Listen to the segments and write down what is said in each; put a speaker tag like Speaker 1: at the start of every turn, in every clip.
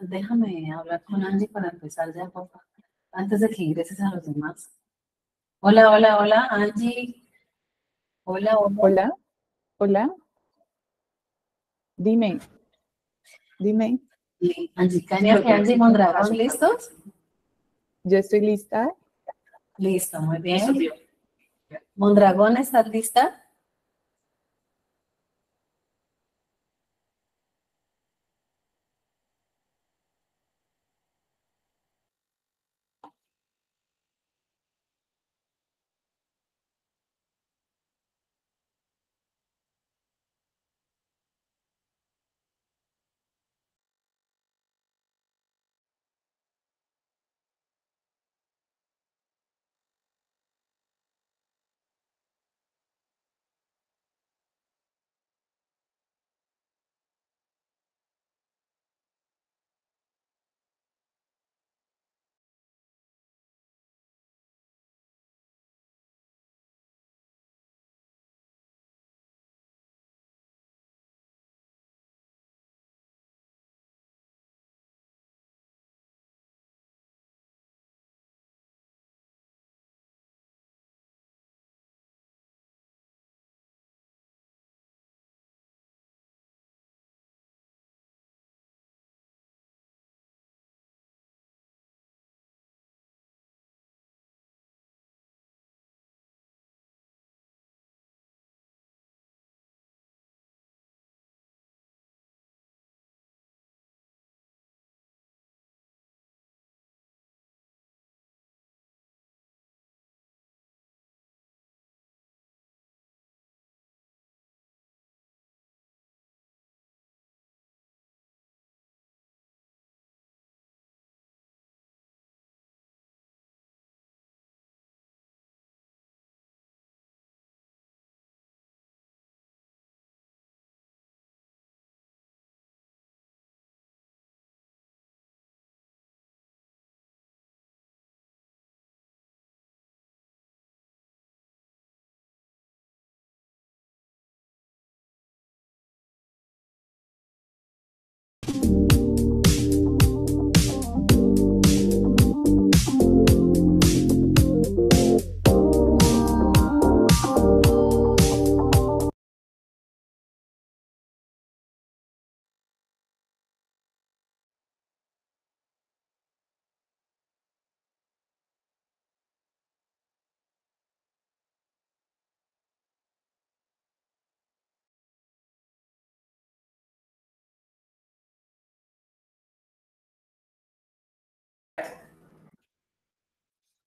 Speaker 1: déjame hablar con Angie para empezar ya, papá, antes de que ingreses a los demás. Hola, hola, hola, Angie. Hola, hola.
Speaker 2: Hola, hola. Dime, dime.
Speaker 1: Angie Cañas y Angie Mondragón, ¿listos?
Speaker 2: Yo estoy lista.
Speaker 1: Listo, muy bien. Mondragón, ¿estás lista?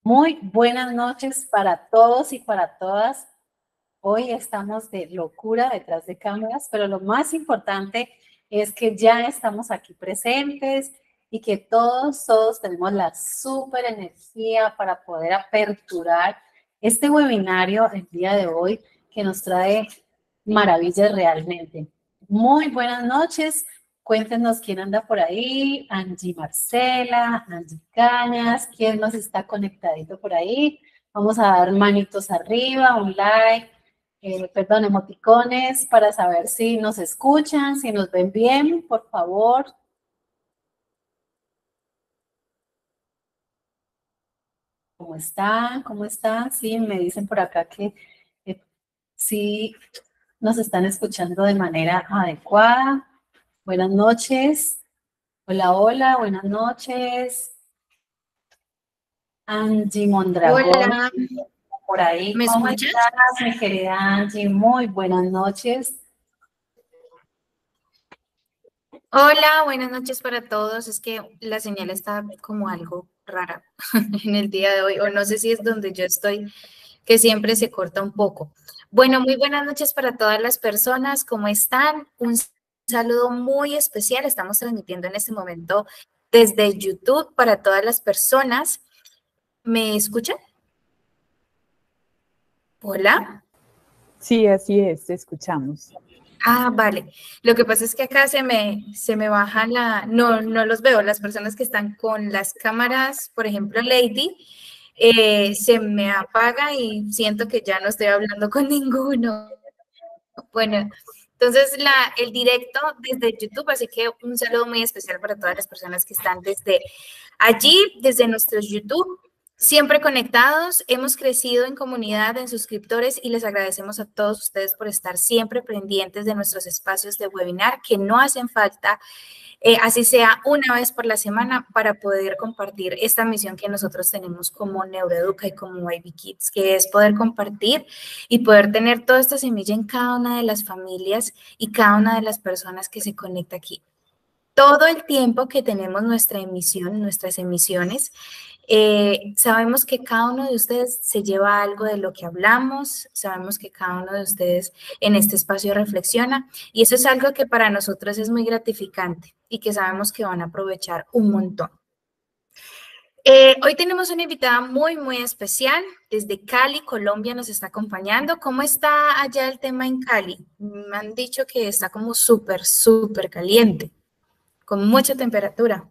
Speaker 1: Muy buenas noches para todos y para todas. Hoy estamos de locura detrás de cámaras, pero lo más importante es que ya estamos aquí presentes y que todos, todos tenemos la súper energía para poder aperturar este webinario el día de hoy que nos trae maravillas realmente. Muy buenas noches. Cuéntenos quién anda por ahí, Angie Marcela, Angie Cañas, quién nos está conectadito por ahí. Vamos a dar manitos arriba, un like, eh, perdón, emoticones para saber si nos escuchan, si nos ven bien, por favor. ¿Cómo están? ¿Cómo están? Sí, me dicen por acá que eh, sí nos están escuchando de manera adecuada. Buenas noches. Hola, hola, buenas noches. Angie Mondragón. Hola. Por ahí.
Speaker 3: ¿Me
Speaker 1: ¿Cómo
Speaker 3: escuchas?
Speaker 1: estás, mi querida Angie? Muy buenas noches.
Speaker 3: Hola, buenas noches para todos. Es que la señal está como algo rara en el día de hoy, o no sé si es donde yo estoy, que siempre se corta un poco. Bueno, muy buenas noches para todas las personas. ¿Cómo están? Un saludo muy especial. Estamos transmitiendo en este momento desde YouTube para todas las personas. ¿Me escuchan? Hola.
Speaker 2: Sí, así es, te escuchamos.
Speaker 3: Ah, vale. Lo que pasa es que acá se me, se me baja la, no, no los veo, las personas que están con las cámaras, por ejemplo, Lady, eh, se me apaga y siento que ya no estoy hablando con ninguno. Bueno, Entonces, la, el directo desde YouTube, así que un saludo muy especial para todas las personas que están desde allí, desde nuestros YouTube. Siempre conectados, hemos crecido en comunidad, en suscriptores y les agradecemos a todos ustedes por estar siempre pendientes de nuestros espacios de webinar que no hacen falta eh, así sea una vez por la semana, para poder compartir esta misión que nosotros tenemos como Neuroeduca y como IB Kids, que es poder compartir y poder tener toda esta semilla en cada una de las familias y cada una de las personas que se conecta aquí. Todo el tiempo que tenemos nuestra emisión, nuestras emisiones, eh, sabemos que cada uno de ustedes se lleva algo de lo que hablamos, sabemos que cada uno de ustedes en este espacio reflexiona y eso es algo que para nosotros es muy gratificante y que sabemos que van a aprovechar un montón. Eh, hoy tenemos una invitada muy, muy especial. Desde Cali, Colombia, nos está acompañando. ¿Cómo está allá el tema en Cali? Me han dicho que está como súper, súper caliente, con mucha temperatura.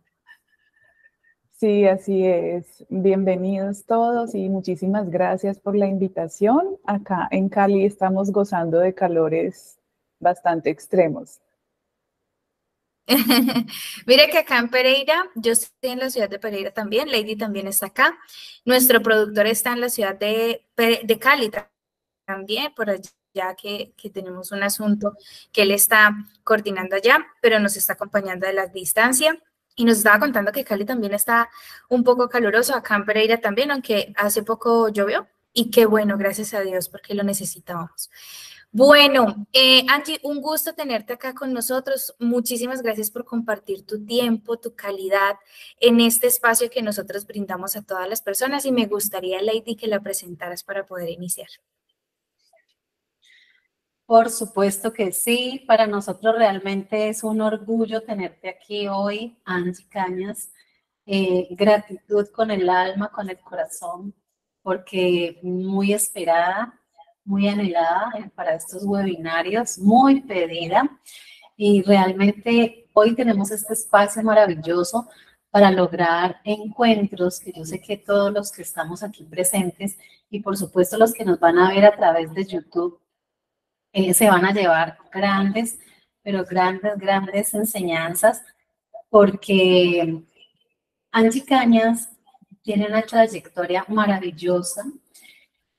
Speaker 2: Sí, así es. Bienvenidos todos y muchísimas gracias por la invitación. Acá en Cali estamos gozando de calores bastante extremos.
Speaker 3: Mire que acá en Pereira, yo estoy en la ciudad de Pereira también, Lady también está acá. Nuestro productor está en la ciudad de, de Cali también, por allá que, que, tenemos un asunto que él está coordinando allá, pero nos está acompañando de la distancia. Y nos estaba contando que Cali también está un poco caluroso, acá en Pereira también, aunque hace poco llovió. Y qué bueno, gracias a Dios, porque lo necesitábamos. Bueno, eh, Angie, un gusto tenerte acá con nosotros. Muchísimas gracias por compartir tu tiempo, tu calidad en este espacio que nosotros brindamos a todas las personas y me gustaría, Lady, que la presentaras para poder iniciar.
Speaker 1: Por supuesto que sí, para nosotros realmente es un orgullo tenerte aquí hoy, Angie Cañas. Eh, gratitud con el alma, con el corazón, porque muy esperada, muy anhelada para estos webinarios, muy pedida. Y realmente hoy tenemos este espacio maravilloso para lograr encuentros que yo sé que todos los que estamos aquí presentes y por supuesto los que nos van a ver a través de YouTube eh, se van a llevar grandes, pero grandes, grandes enseñanzas, porque Angie Cañas tiene una trayectoria maravillosa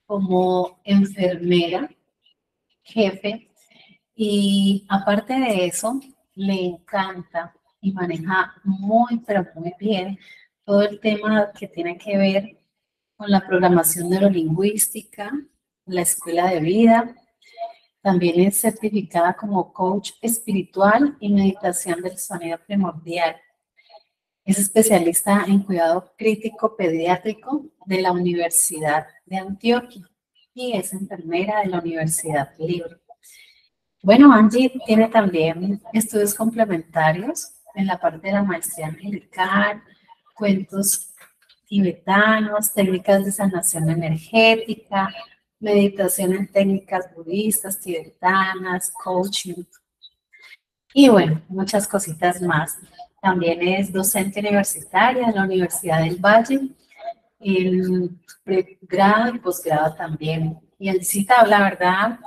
Speaker 1: como enfermera, jefe, y aparte de eso, le encanta y maneja muy, pero muy bien todo el tema que tiene que ver con la programación neurolingüística, la escuela de vida, también es certificada como coach espiritual y meditación del sonido primordial. Es especialista en cuidado crítico pediátrico de la Universidad de Antioquia y es enfermera de la Universidad Libre. Bueno, Angie tiene también estudios complementarios en la parte de la maestría angelical, cuentos tibetanos, técnicas de sanación energética, meditación en técnicas budistas, tibetanas, coaching y bueno, muchas cositas más. También es docente universitaria en la Universidad del Valle, en pregrado y posgrado también. Y el CITA, la verdad,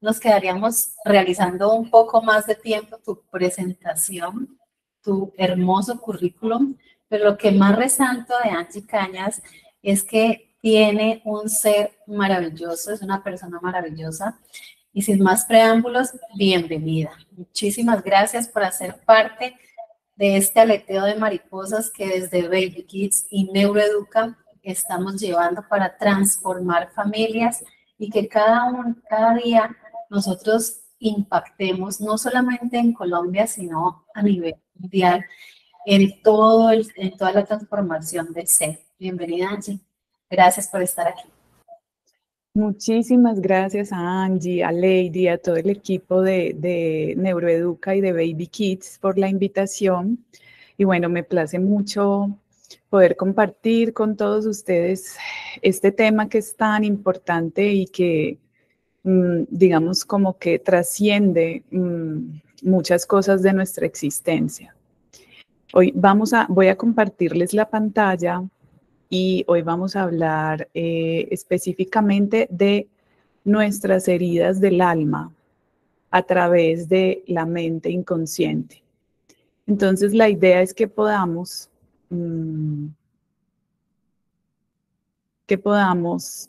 Speaker 1: nos quedaríamos realizando un poco más de tiempo tu presentación, tu hermoso currículum, pero lo que más resalto de Angie Cañas es que tiene un ser maravilloso, es una persona maravillosa. Y sin más preámbulos, bienvenida. Muchísimas gracias por hacer parte de este aleteo de mariposas que desde Baby Kids y Neuroeduca estamos llevando para transformar familias y que cada, un, cada día nosotros impactemos no solamente en Colombia, sino a nivel mundial en, todo el, en toda la transformación del ser. Bienvenida, Angie. Gracias por estar aquí.
Speaker 2: Muchísimas gracias a Angie, a Lady, a todo el equipo de, Neuroeduca y de Baby Kids por la invitación. Y bueno, me place mucho poder compartir con todos ustedes este tema que es tan importante y que, mm, digamos, como que trasciende mm, muchas cosas de nuestra existencia. Hoy vamos a, voy a compartirles la pantalla y hoy vamos a hablar eh, específicamente de nuestras heridas del alma. a través de la mente inconsciente. Entonces la idea es que podamos, mm, que podamos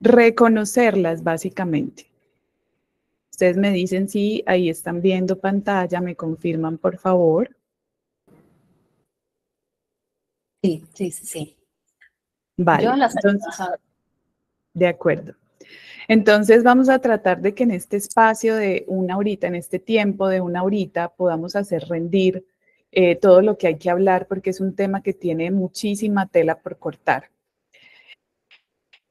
Speaker 2: reconocerlas básicamente. Ustedes me dicen si ahí están viendo pantalla, me confirman por favor.
Speaker 1: Sí, sí, sí.
Speaker 2: Vale. de acuerdo. Entonces vamos a tratar de que en este espacio de una horita, en este tiempo de una horita, podamos hacer rendir eh, todo lo que hay que hablar porque es un tema que tiene muchísima tela por cortar.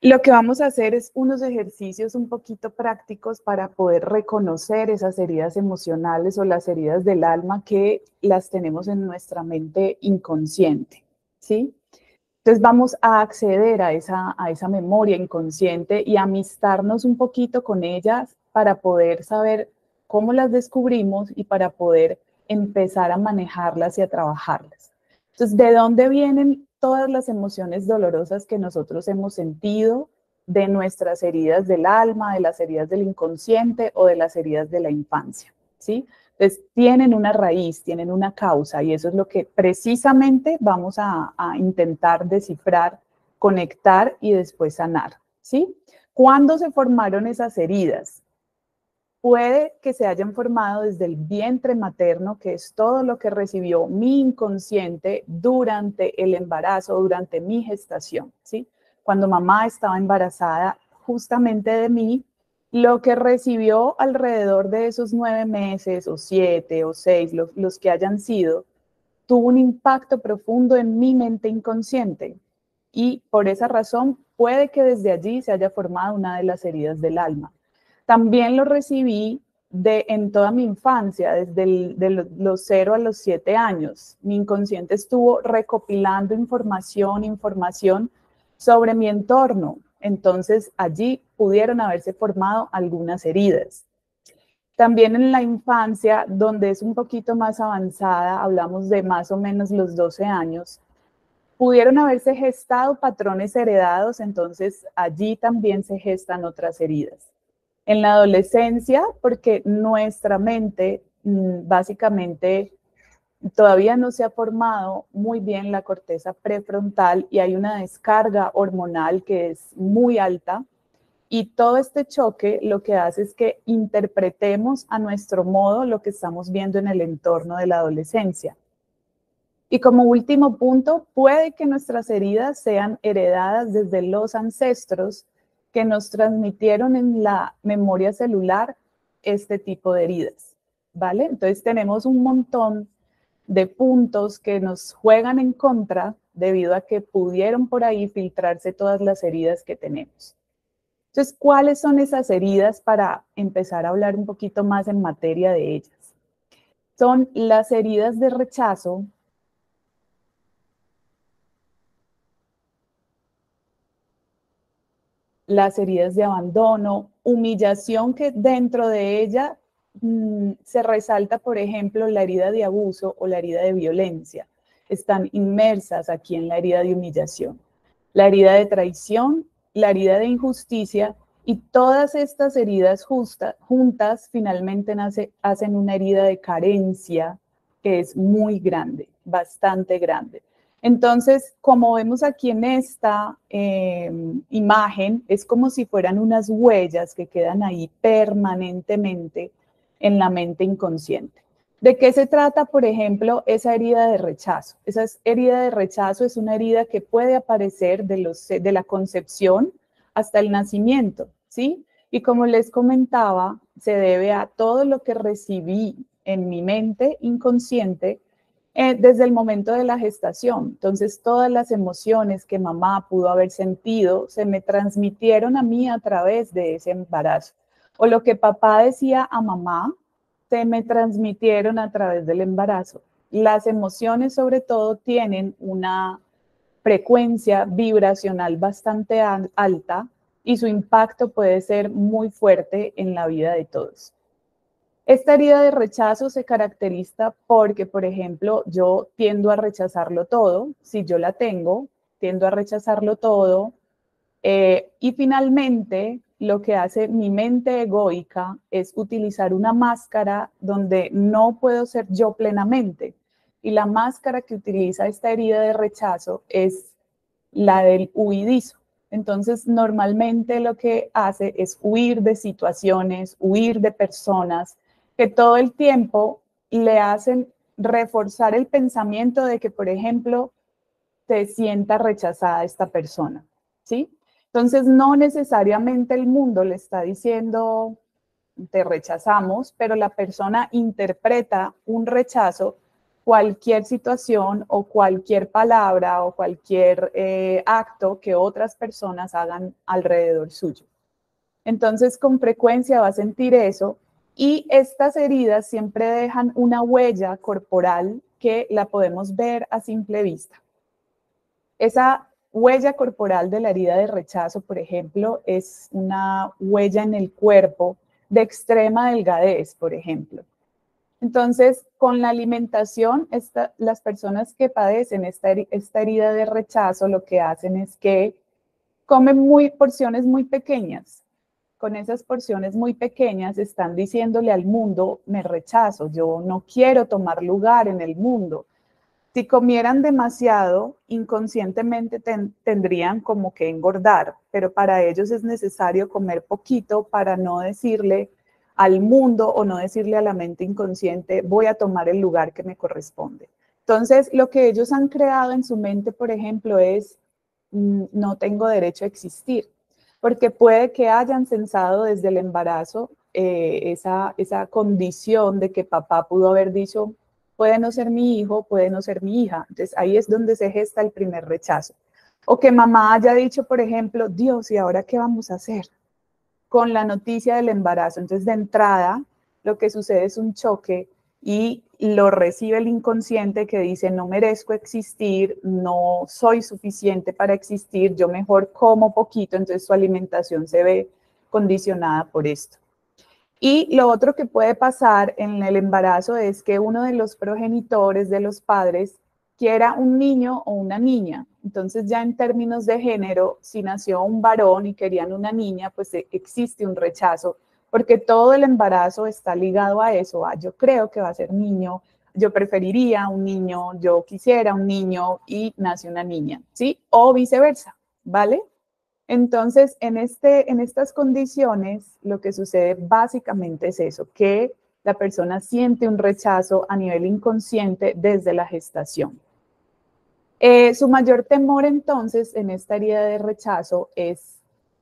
Speaker 2: Lo que vamos a hacer es unos ejercicios un poquito prácticos para poder reconocer esas heridas emocionales o las heridas del alma que las tenemos en nuestra mente inconsciente, ¿sí? Entonces vamos a acceder a esa, a esa memoria inconsciente y amistarnos un poquito con ellas para poder saber cómo las descubrimos y para poder empezar a manejarlas y a trabajarlas. Entonces, ¿de dónde vienen todas las emociones dolorosas que nosotros hemos sentido de nuestras heridas del alma, de las heridas del inconsciente o de las heridas de la infancia, ¿sí? Entonces, tienen una raíz, tienen una causa y eso es lo que precisamente vamos a, intentar descifrar, conectar y después sanar, ¿sí? ¿Cuándo se formaron esas heridas? puede que se hayan formado desde el vientre materno, que es todo lo que recibió mi inconsciente durante el embarazo, durante mi gestación, ¿sí? Cuando mamá estaba embarazada justamente de mí, lo que recibió alrededor de esos nueve meses o siete o seis, los, que hayan sido, tuvo un impacto profundo en mi mente inconsciente. Y por esa razón puede que desde allí se haya formado una de las heridas del alma. También lo recibí de, en toda mi infancia, desde los 0 a los 7 años. Mi inconsciente estuvo recopilando información, información sobre mi entorno. Entonces allí pudieron haberse formado algunas heridas. También en la infancia, donde es un poquito más avanzada, hablamos de más o menos los 12 años, pudieron haberse gestado patrones heredados, entonces allí también se gestan otras heridas en la adolescencia porque nuestra mente mm, básicamente todavía no se ha formado muy bien la corteza prefrontal y hay una descarga hormonal que es muy alta. Y todo este choque lo que hace es que interpretemos a nuestro modo lo que estamos viendo en el entorno de la adolescencia. Y como último punto, puede que nuestras heridas sean heredadas desde los ancestros que nos transmitieron en la memoria celular este tipo de heridas, ¿vale? Entonces tenemos un montón de puntos que nos juegan en contra debido a que pudieron por ahí filtrarse todas las heridas que tenemos. Entonces, ¿cuáles son esas heridas para empezar a hablar un poquito más en materia de ellas? Son las heridas de rechazo, las heridas de abandono, humillación que dentro de ella mm, se resalta, por ejemplo, la herida de abuso o la herida de violencia. Están inmersas aquí en la herida de humillación. La herida de traición, la herida de injusticia y todas estas heridas juntas finalmente hacen una herida de carencia que es muy grande, bastante grande. Entonces, como vemos aquí en esta eh, imagen, es como si fueran unas huellas que quedan ahí permanentemente en la mente inconsciente. ¿De qué se trata, por ejemplo, esa herida de rechazo? Esa herida de rechazo es una herida que puede aparecer de, los, de la concepción hasta el nacimiento, ¿sí? Y como les comentaba, se debe a todo lo que recibí en mi mente inconsciente eh, desde el momento de la gestación. Entonces, todas las emociones que mamá pudo haber sentido se me transmitieron a mí a través de ese embarazo. O lo que papá decía a mamá, se me transmitieron a través del embarazo. Las emociones, sobre todo, tienen una frecuencia vibracional bastante alta y su impacto puede ser muy fuerte en la vida de todos. Esta herida de rechazo se caracteriza porque, por ejemplo, yo tiendo a rechazarlo todo. Si yo la tengo, tiendo a rechazarlo todo. Eh, y finalmente, lo que hace mi mente egoica es utilizar una máscara donde no puedo ser yo plenamente. Y la máscara que utiliza esta herida de rechazo es la del huidizo. Entonces, normalmente lo que hace es huir de situaciones, huir de personas que todo el tiempo le hacen reforzar el pensamiento de que, por ejemplo, te sienta rechazada esta persona, ¿sí? Entonces, no necesariamente el mundo le está diciendo, te rechazamos, pero la persona interpreta un rechazo, cualquier situación o cualquier palabra o cualquier eh, acto que otras personas hagan alrededor suyo. Entonces, con frecuencia va a sentir eso y estas heridas siempre dejan una huella corporal que la podemos ver a simple vista. Esa huella corporal de la herida de rechazo, por ejemplo, es una huella en el cuerpo de extrema delgadez, por ejemplo. Entonces, con la alimentación, las personas que padecen esta, esta, herida de rechazo lo que hacen es que comen muy, porciones muy pequeñas. Con esas porciones muy pequeñas están diciéndole al mundo, me rechazo, yo no quiero tomar lugar en el mundo. Si comieran demasiado, inconscientemente tendrían como que engordar, pero para ellos es necesario comer poquito para no decirle al mundo o no decirle a la mente inconsciente, voy a tomar el lugar que me corresponde. Entonces, lo que ellos han creado en su mente, por ejemplo, es, mm, no tengo derecho a existir, porque puede que hayan censado desde el embarazo eh, esa, esa condición de que papá pudo haber dicho, puede no ser mi hijo, puede no ser mi hija. Entonces ahí es donde se gesta el primer rechazo. O que mamá haya dicho, por ejemplo, Dios, ¿y ahora qué vamos a hacer? Con la noticia del embarazo. Entonces de entrada lo que sucede es un choque y lo recibe el inconsciente que dice, no merezco existir, no soy suficiente para existir, yo mejor como poquito, entonces su alimentación se ve condicionada por esto. Y lo otro que puede pasar en el embarazo es que uno de los progenitores de los padres quiera un niño o una niña. Entonces ya en términos de género, si nació un varón y querían una niña, pues e, existe un rechazo, porque todo el embarazo está ligado a eso. Ah, yo creo que va a ser niño, yo preferiría un niño, yo quisiera un niño y nace una niña, ¿sí? O viceversa, ¿vale? Entonces, en, este, en estas condiciones, lo que sucede básicamente es eso, que la persona siente un rechazo a nivel inconsciente desde la gestación. Eh, su mayor temor entonces en esta herida de rechazo es,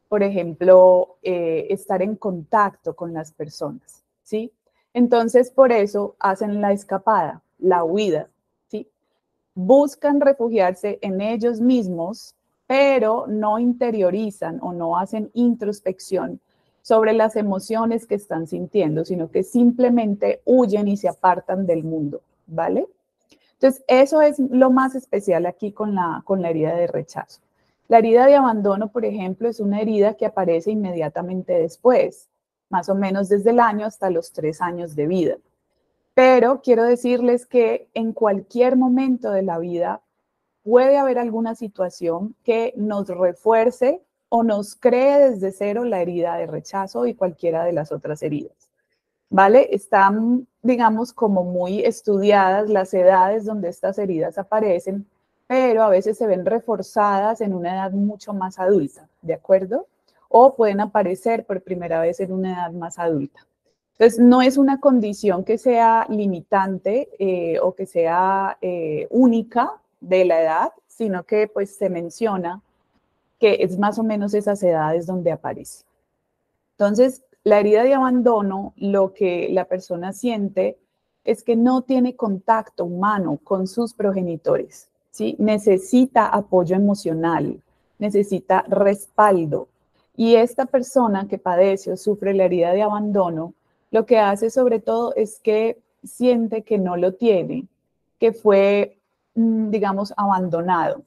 Speaker 2: por ejemplo, eh, estar en contacto con las personas, ¿sí? Entonces, por eso hacen la escapada, la huida, ¿sí? Buscan refugiarse en ellos mismos pero no interiorizan o no hacen introspección sobre las emociones que están sintiendo, sino que simplemente huyen y se apartan del mundo, ¿vale? Entonces, eso es lo más especial aquí con la, con la herida de rechazo. La herida de abandono, por ejemplo, es una herida que aparece inmediatamente después, más o menos desde el año hasta los tres años de vida. Pero quiero decirles que en cualquier momento de la vida puede haber alguna situación que nos refuerce o nos cree desde cero la herida de rechazo y cualquiera de las otras heridas. ¿Vale? Están, digamos, como muy estudiadas las edades donde estas heridas aparecen, pero a veces se ven reforzadas en una edad mucho más adulta, ¿de acuerdo? O pueden aparecer por primera vez en una edad más adulta. Entonces, no es una condición que sea limitante eh, o que sea eh, única de la edad, sino que pues se menciona que es más o menos esas edades donde aparece. Entonces, la herida de abandono, lo que la persona siente es que no tiene contacto humano con sus progenitores, ¿sí? Necesita apoyo emocional, necesita respaldo. Y esta persona que padece o sufre la herida de abandono, lo que hace sobre todo es que siente que no lo tiene, que fue digamos, abandonado.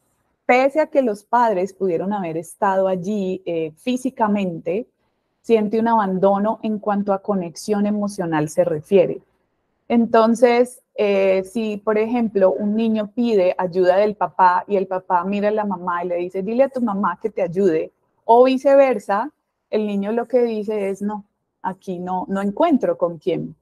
Speaker 2: Pese a que los padres pudieron haber estado allí eh, físicamente, siente un abandono en cuanto a conexión emocional se refiere. Entonces, eh, si por ejemplo un niño pide ayuda del papá y el papá mira a la mamá y le dice, dile a tu mamá que te ayude, O viceversa, el niño lo que dice es, no, aquí no, no encuentro con quién,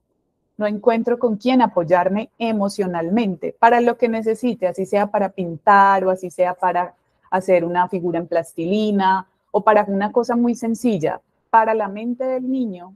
Speaker 2: no encuentro con quién apoyarme emocionalmente para lo que necesite, así sea para pintar o así sea para hacer una figura en plastilina o para una cosa muy sencilla. Para la mente del niño,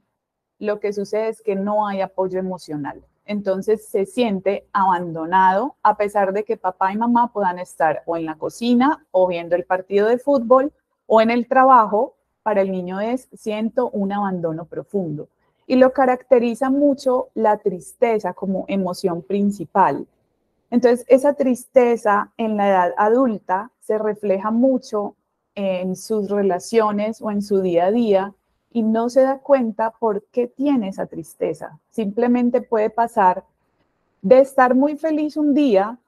Speaker 2: lo que sucede es que no hay apoyo emocional. Entonces se siente abandonado a pesar de que papá y mamá puedan estar o en la cocina o viendo el partido de fútbol o en el trabajo. Para el niño es siento un abandono profundo y lo caracteriza mucho la tristeza como emoción principal. Entonces, esa tristeza en la edad adulta se refleja mucho en sus relaciones o en su día a día y no se da cuenta por qué tiene esa tristeza. Simplemente puede pasar de estar muy feliz un día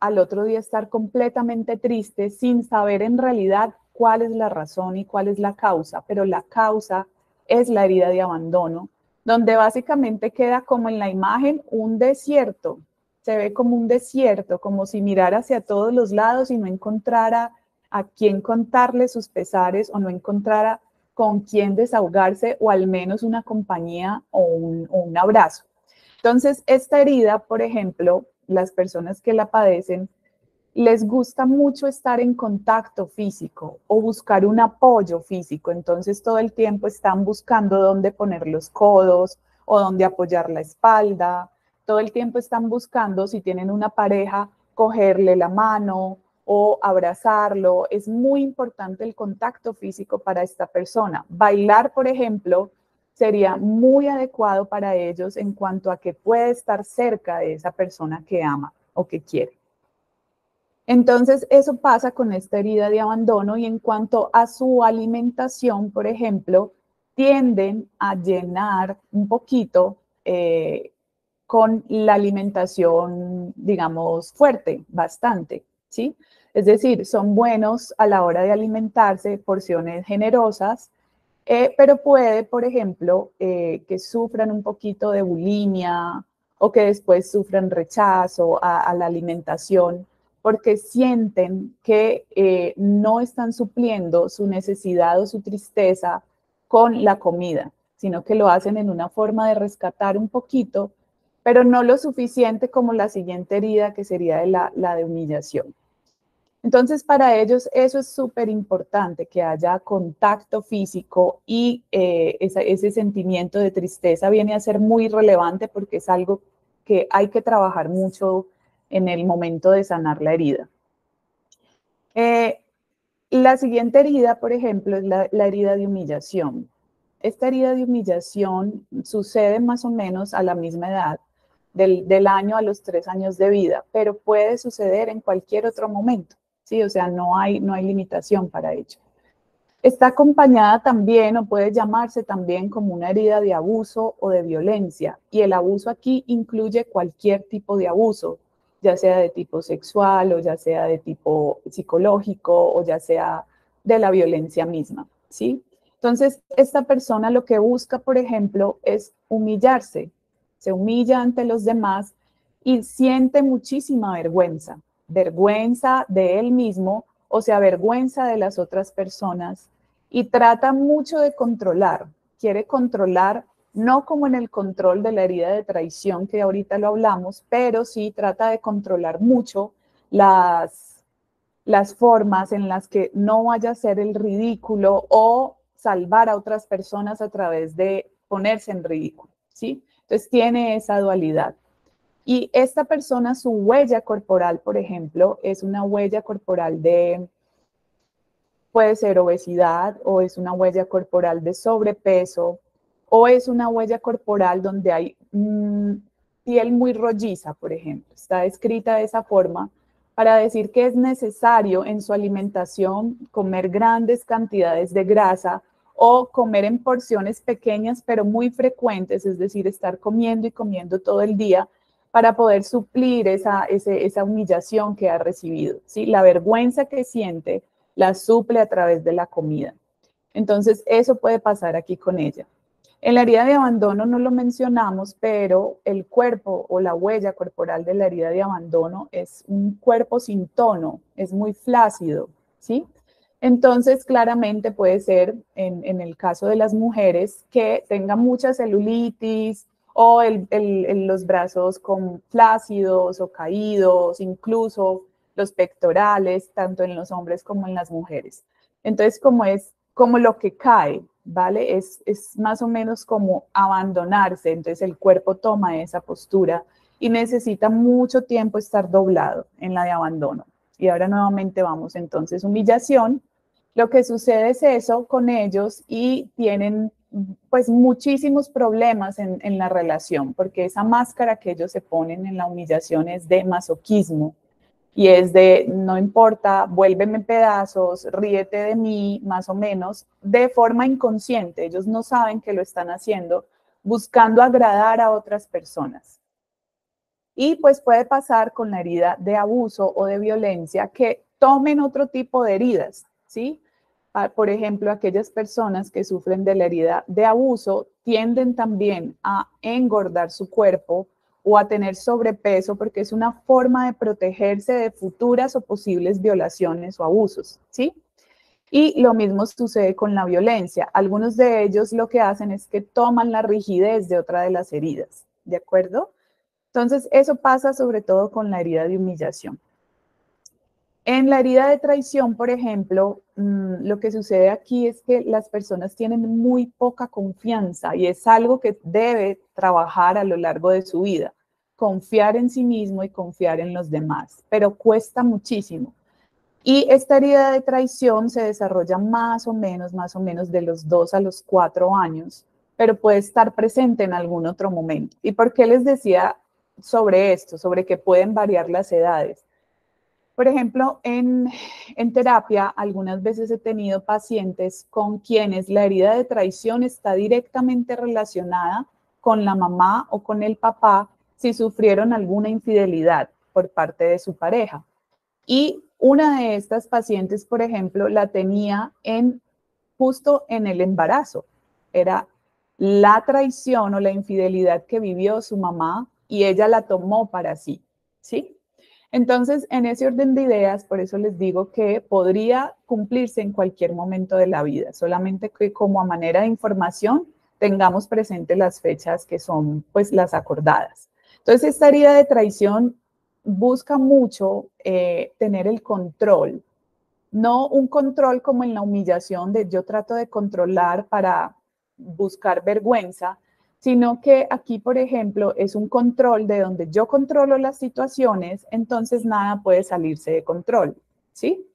Speaker 2: al otro día estar completamente triste sin saber en realidad cuál es la razón y cuál es la causa, pero la causa es la herida de abandono donde básicamente queda como en la imagen un desierto. Se ve como un desierto, como si mirara hacia todos los lados y no encontrara a quién contarle sus pesares o no encontrara con quién desahogarse o al menos una compañía o un, o un abrazo. Entonces, esta herida, por ejemplo, las personas que la padecen les gusta mucho estar en contacto físico o buscar un apoyo físico. Entonces todo el tiempo están buscando dónde poner los codos o dónde apoyar la espalda. Todo el tiempo están buscando, si tienen una pareja, cogerle la mano o abrazarlo. Es muy importante el contacto físico para esta persona. Bailar, por ejemplo, sería muy adecuado para ellos en cuanto a que puede estar cerca de esa persona que ama o que quiere. Entonces, eso pasa con esta herida de abandono y en cuanto a su alimentación, por ejemplo, tienden a llenar un poquito eh, con la alimentación, digamos, fuerte, bastante, ¿sí? Es decir, son buenos a la hora de alimentarse, porciones generosas, eh, pero puede, por ejemplo, eh, que sufran un poquito de bulimia o que después sufran rechazo a la alimentación porque sienten que eh, no están supliendo su necesidad o su tristeza con la comida, sino que lo hacen en una forma de rescatar un poquito, pero no lo suficiente como la siguiente herida que sería la, de humillación. Entonces, para ellos eso es súper importante, que haya contacto físico y eh, ese sentimiento de tristeza viene a ser muy relevante porque es algo que hay que trabajar mucho en el momento de sanar la herida. Eh, la siguiente herida, por ejemplo, es la, herida de humillación. Esta herida de humillación sucede más o menos a la misma edad, del, año a los tres años de vida, pero puede suceder en cualquier otro momento, ¿sí? O sea, no hay, no hay limitación para ello. Está acompañada también o puede llamarse también como una herida de abuso o de violencia. Y el abuso aquí incluye cualquier tipo de abuso, ya sea de tipo sexual o ya sea de tipo psicológico o ya sea de la violencia misma, ¿sí? Entonces, esta persona lo que busca, por ejemplo, es humillarse, se humilla ante los demás y siente muchísima vergüenza, vergüenza de él mismo o sea, vergüenza de las otras personas y trata mucho de controlar, quiere controlar no como en el control de la herida de traición que ahorita lo hablamos, pero sí trata de controlar mucho las, las formas en las que no vaya a ser el ridículo o salvar a otras personas a través de ponerse en ridículo, ¿sí? Entonces tiene esa dualidad. Y esta persona, su huella corporal, por ejemplo, es una huella corporal de, puede ser obesidad o es una huella corporal de sobrepeso, o es una huella corporal donde hay mm, piel muy rolliza, por ejemplo. Está escrita de esa forma para decir que es necesario en su alimentación comer grandes cantidades de grasa o comer en porciones pequeñas pero muy frecuentes, es decir, estar comiendo y comiendo todo el día para poder suplir esa, esa humillación que ha recibido. ¿sí? La vergüenza que siente la suple a través de la comida. Entonces, eso puede pasar aquí con ella. En la herida de abandono no lo mencionamos, pero el cuerpo o la huella corporal de la herida de abandono es un cuerpo sin tono, es muy flácido, ¿sí? Entonces, claramente puede ser, en, el caso de las mujeres, que tenga mucha celulitis o los brazos con flácidos o caídos, incluso los pectorales, tanto en los hombres como en las mujeres. Entonces, como es como lo que cae, ¿vale? Es, es más o menos como abandonarse, entonces el cuerpo toma esa postura y necesita mucho tiempo estar doblado en la de abandono. Y ahora nuevamente vamos entonces humillación. Lo que sucede es eso con ellos y tienen pues muchísimos problemas en, en la relación, porque esa máscara que ellos se ponen en la humillación es de masoquismo, y es de, no importa, vuélveme pedazos, ríete de mí, más o menos, de forma inconsciente. Ellos no saben que lo están haciendo buscando agradar a otras personas. Y pues puede pasar con la herida de abuso o de violencia que tomen otro tipo de heridas, ¿sí? Ah, por ejemplo, aquellas personas que sufren de la herida de abuso tienden también a engordar su cuerpo o a tener sobrepeso porque es una forma de protegerse de futuras o posibles violaciones o abusos, ¿sí? Y lo mismo sucede con la violencia. Algunos de ellos lo que hacen es que toman la rigidez de otra de las heridas, ¿de acuerdo? Entonces, eso pasa sobre todo con la herida de humillación. En la herida de traición, por ejemplo, mm, lo que sucede aquí es que las personas tienen muy poca confianza y es algo que debe trabajar a lo largo de su vida confiar en sí mismo y confiar en los demás, pero cuesta muchísimo. Y esta herida de traición se desarrolla más o menos, más o menos de los dos a los cuatro años, pero puede estar presente en algún otro momento. ¿Y por qué les decía sobre esto, sobre que pueden variar las edades? Por ejemplo, en, en terapia algunas veces he tenido pacientes con quienes la herida de traición está directamente relacionada con la mamá o con el papá si sufrieron alguna infidelidad por parte de su pareja. Y una de estas pacientes, por ejemplo, la tenía en justo en el embarazo. Era la traición o la infidelidad que vivió su mamá y ella la tomó para sí, ¿sí? Entonces, en ese orden de ideas, por eso les digo que podría cumplirse en cualquier momento de la vida, solamente que como a manera de información tengamos presente las fechas que son pues las acordadas. Entonces, esta herida de traición busca mucho eh, tener el control, no un control como en la humillación de yo trato de controlar para buscar vergüenza, sino que aquí, por ejemplo, es un control de donde yo controlo las situaciones, entonces nada puede salirse de control, ¿sí?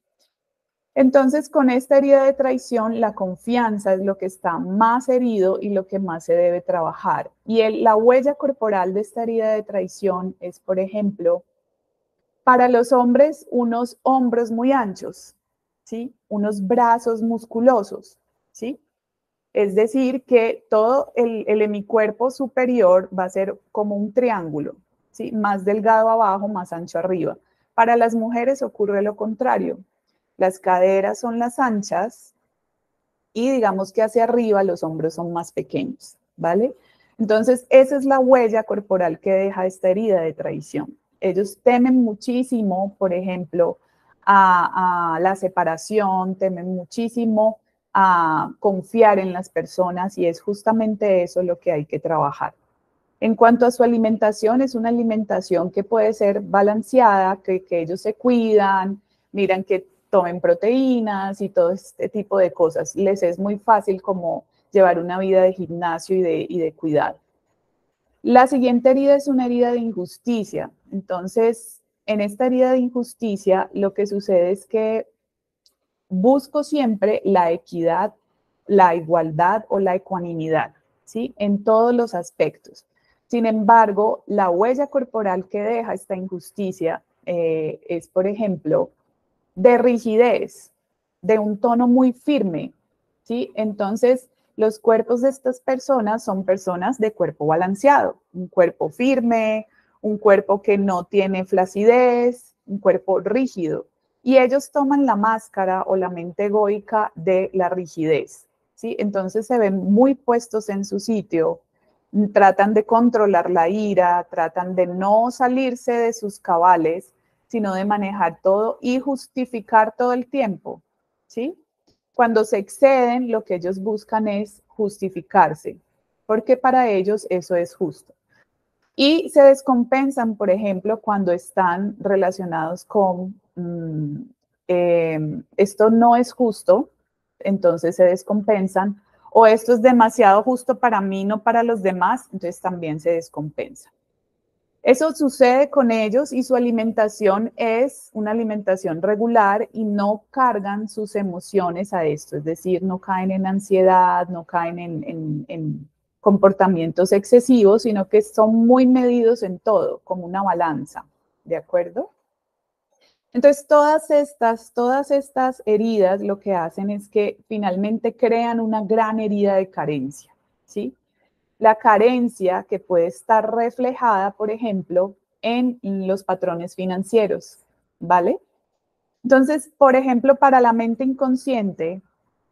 Speaker 2: Entonces, con esta herida de traición, la confianza es lo que está más herido y lo que más se debe trabajar. Y la huella corporal de esta herida de traición es, por ejemplo, para los hombres, unos hombros muy anchos, ¿sí? Unos brazos musculosos, ¿sí? Es decir, que todo el, el hemicuerpo superior va a ser como un triángulo, ¿sí? Más delgado abajo, más ancho arriba. Para las mujeres ocurre lo contrario las caderas son las anchas y digamos que hacia arriba los hombros son más pequeños, ¿vale? Entonces, esa es la huella corporal que deja esta herida de traición. Ellos temen muchísimo, por ejemplo, a, la separación, temen muchísimo a confiar en las personas y es justamente eso lo que hay que trabajar. En cuanto a su alimentación, es una alimentación que puede ser balanceada, que, que ellos se cuidan, miran que tomen proteínas y todo este tipo de cosas. Les es muy fácil como llevar una vida de gimnasio y de, y de cuidado. La siguiente herida es una herida de injusticia. Entonces, en esta herida de injusticia, lo que sucede es que busco siempre la equidad, la igualdad o la ecuanimidad, ¿sí? En todos los aspectos. Sin embargo, la huella corporal que deja esta injusticia eh, es, por ejemplo, de rigidez, de un tono muy firme, ¿sí? Entonces, los cuerpos de estas personas son personas de cuerpo balanceado, un cuerpo firme, un cuerpo que no tiene flacidez, un cuerpo rígido. Y ellos toman la máscara o la mente egoica de la rigidez, ¿sí? Entonces se ven muy puestos en su sitio, tratan de controlar la ira, tratan de no salirse de sus cabales sino de manejar todo y justificar todo el tiempo. ¿sí? Cuando se exceden, lo que ellos buscan es justificarse, porque para ellos eso es justo. Y se descompensan, por ejemplo, cuando están relacionados con mm, em, esto no es justo, entonces se descompensan, o esto es demasiado justo para mí, no para los demás, entonces también se descompensa. Eso sucede con ellos y su alimentación es una alimentación regular y no cargan sus emociones a esto, es decir, no caen en ansiedad, no caen en, comportamientos excesivos, sino que son muy medidos en todo, como una balanza, ¿de acuerdo? Entonces, todas estas, todas estas heridas lo que hacen es que finalmente crean una gran herida de carencia, ¿sí? La carencia que puede estar reflejada, por ejemplo, en los patrones financieros, ¿vale? Entonces, por ejemplo, para la mente inconsciente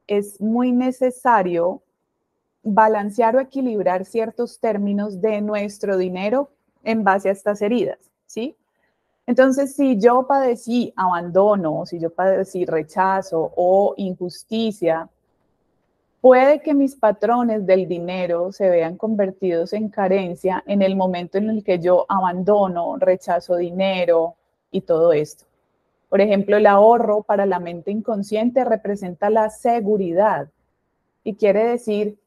Speaker 2: es muy necesario balancear o equilibrar ciertos términos de nuestro dinero en base a estas heridas, ¿sí? Entonces, si yo padecí abandono, si yo padecí rechazo o injusticia, Puede que mis patrones del dinero se vean convertidos en carencia en el momento en el que yo abandono, rechazo dinero y todo esto. Por ejemplo, el ahorro para la mente inconsciente representa la seguridad y quiere decir,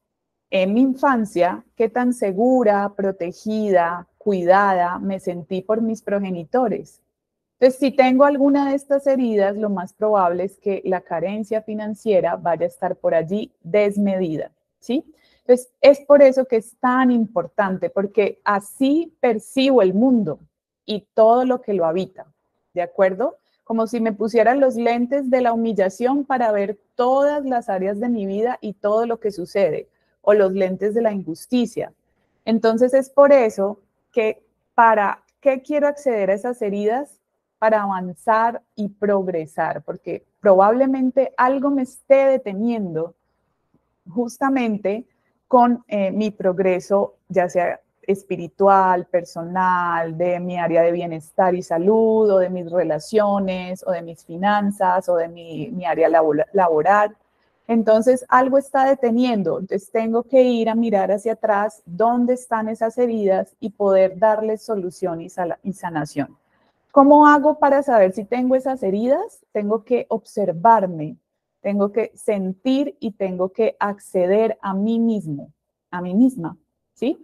Speaker 2: en mi infancia, qué tan segura, protegida, cuidada me sentí por mis progenitores. Entonces, si tengo alguna de estas heridas, lo más probable es que la carencia financiera vaya a estar por allí desmedida, ¿sí? Entonces, es por eso que es tan importante, porque así percibo el mundo y todo lo que lo habita, ¿de acuerdo? Como si me pusieran los lentes de la humillación para ver todas las áreas de mi vida y todo lo que sucede, o los lentes de la injusticia. Entonces, es por eso que para qué quiero acceder a esas heridas, para avanzar y progresar, porque probablemente algo me esté deteniendo justamente con eh, mi progreso, ya sea espiritual, personal, de mi área de bienestar y salud, o de mis relaciones, o de mis finanzas, o de mi, área laboral. Entonces, algo está deteniendo. Entonces, tengo que ir a mirar hacia atrás dónde están esas heridas y poder darles solución y sanación. ¿Cómo hago para saber si tengo esas heridas? Tengo que observarme, tengo que sentir y tengo que acceder a mí mismo, a mí misma, ¿sí?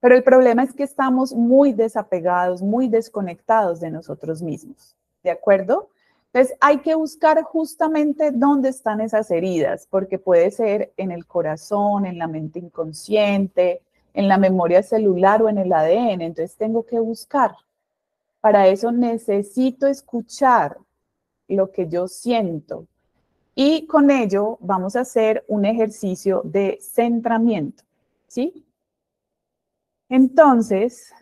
Speaker 2: Pero el problema es que estamos muy desapegados, muy desconectados de nosotros mismos, ¿de acuerdo? Entonces hay que buscar justamente dónde están esas heridas, porque puede ser en el corazón, en la mente inconsciente, en la memoria celular o en el ADN. Entonces tengo que buscar. Para eso necesito escuchar lo que yo siento. Y con ello vamos a hacer un ejercicio de centramiento. ¿Sí? Entonces,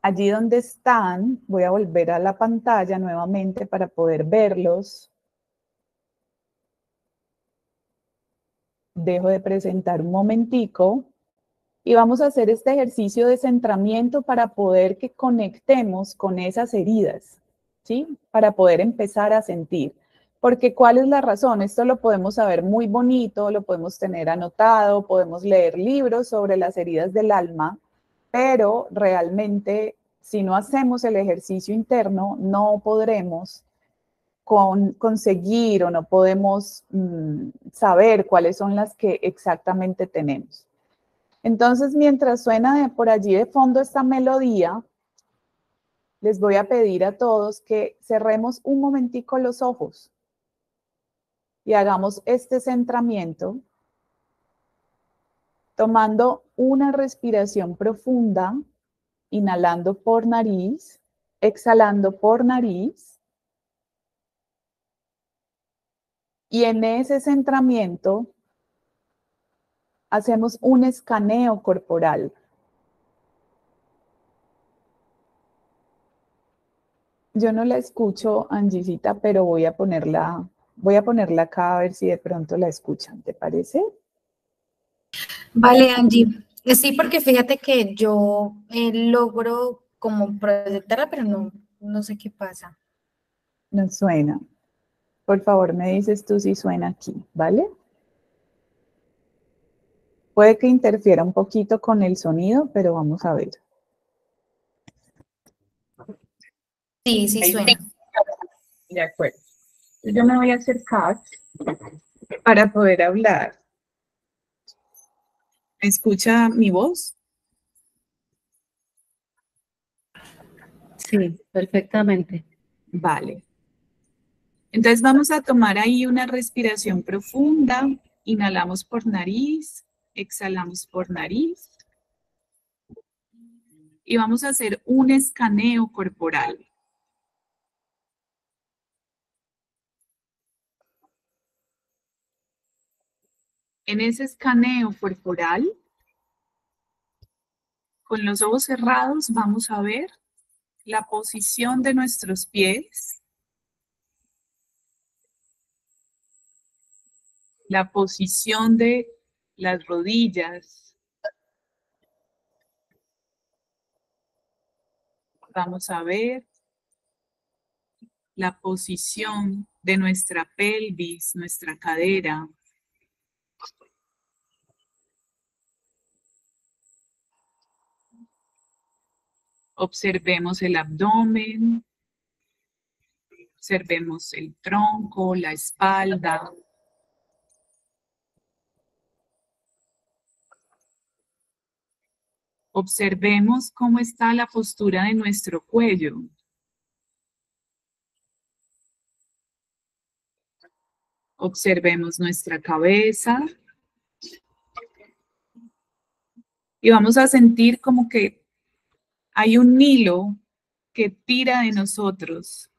Speaker 2: allí donde están, voy a volver a la pantalla nuevamente para poder verlos. Dejo de presentar un momentico. Y vamos a hacer este ejercicio de centramiento para poder que conectemos con esas heridas, ¿sí? Para poder empezar a sentir. Porque ¿cuál es la razón? Esto lo podemos saber muy bonito, lo podemos tener anotado, podemos leer libros sobre las heridas del alma, pero realmente si no hacemos el ejercicio interno, no podremos conseguir o no podemos mm, saber cuáles son las que exactamente tenemos. Entonces, mientras suena por allí de fondo esta melodía, les voy a pedir a todos que cerremos un momentico los ojos y hagamos este centramiento tomando una respiración profunda, inhalando por nariz, exhalando por nariz. Y en ese centramiento hacemos un escaneo corporal. Yo no la escucho, Angisita, pero voy a ponerla, voy a ponerla acá a ver si de pronto la escuchan, ¿te parece?
Speaker 3: Vale, Angie. Sí, porque fíjate que yo eh, logro como proyectarla, pero no, no sé qué pasa.
Speaker 2: No suena. Por favor, me dices tú si suena aquí, ¿vale? Puede que interfiera un poquito con el sonido, pero vamos a ver.
Speaker 3: Sí, sí suena.
Speaker 2: De acuerdo. Yo me voy a acercar para poder hablar. ¿Escucha mi voz?
Speaker 1: Sí, perfectamente.
Speaker 2: Vale. Entonces vamos a tomar ahí una respiración profunda. Inhalamos por nariz, exhalamos por nariz. Y vamos a hacer un escaneo corporal. En ese escaneo corporal, con los ojos cerrados, vamos a ver la posición de nuestros pies, la posición de las rodillas. Vamos a ver la posición de nuestra pelvis, nuestra cadera. Observemos el abdomen, observemos el tronco, la espalda. Observemos cómo está la postura de nuestro cuello. Observemos nuestra cabeza. Y vamos a sentir como que hay un hilo que tira de nosotros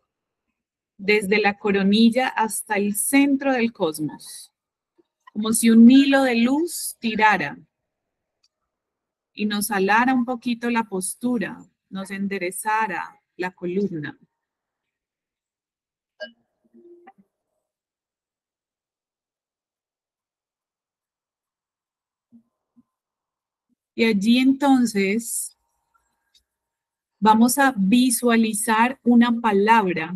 Speaker 2: desde la coronilla hasta el centro del cosmos, como si un hilo de luz tirara y nos alara un poquito la postura, nos enderezara la columna. Y allí entonces vamos a visualizar una palabra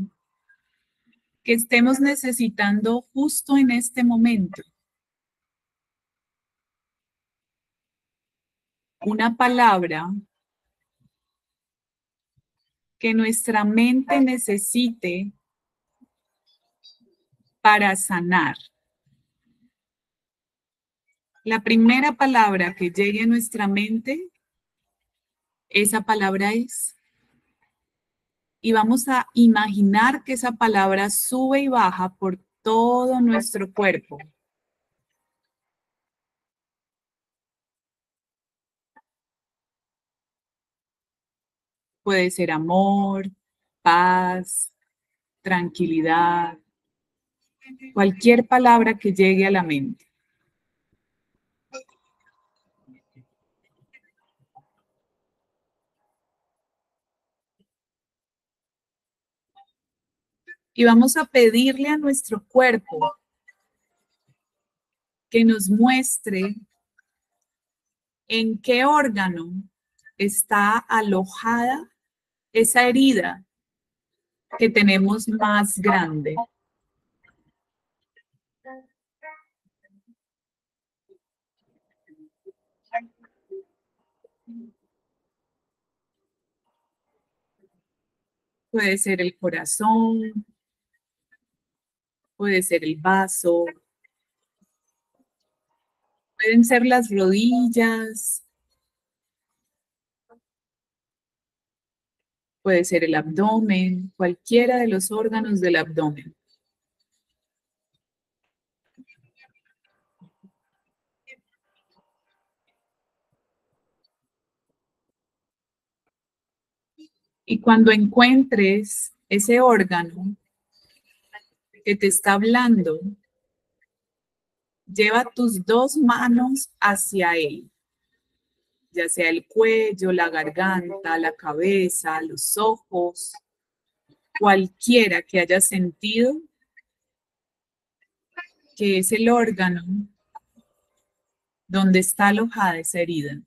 Speaker 2: que estemos necesitando justo en este momento. Una palabra que nuestra mente necesite para sanar. La primera palabra que llegue a nuestra mente esa palabra es. Y vamos a imaginar que esa palabra sube y baja por todo nuestro cuerpo. Puede ser amor, paz, tranquilidad, cualquier palabra que llegue a la mente. Y vamos a pedirle a nuestro cuerpo que nos muestre en qué órgano está alojada esa herida que tenemos más grande. Puede ser el corazón, puede ser el vaso, pueden ser las rodillas, puede ser el abdomen, cualquiera de los órganos del abdomen. Y cuando encuentres ese órgano, que te está hablando, lleva tus dos manos hacia él, ya sea el cuello, la garganta, la cabeza, los ojos, cualquiera que haya sentido, que es el órgano donde está alojada esa herida.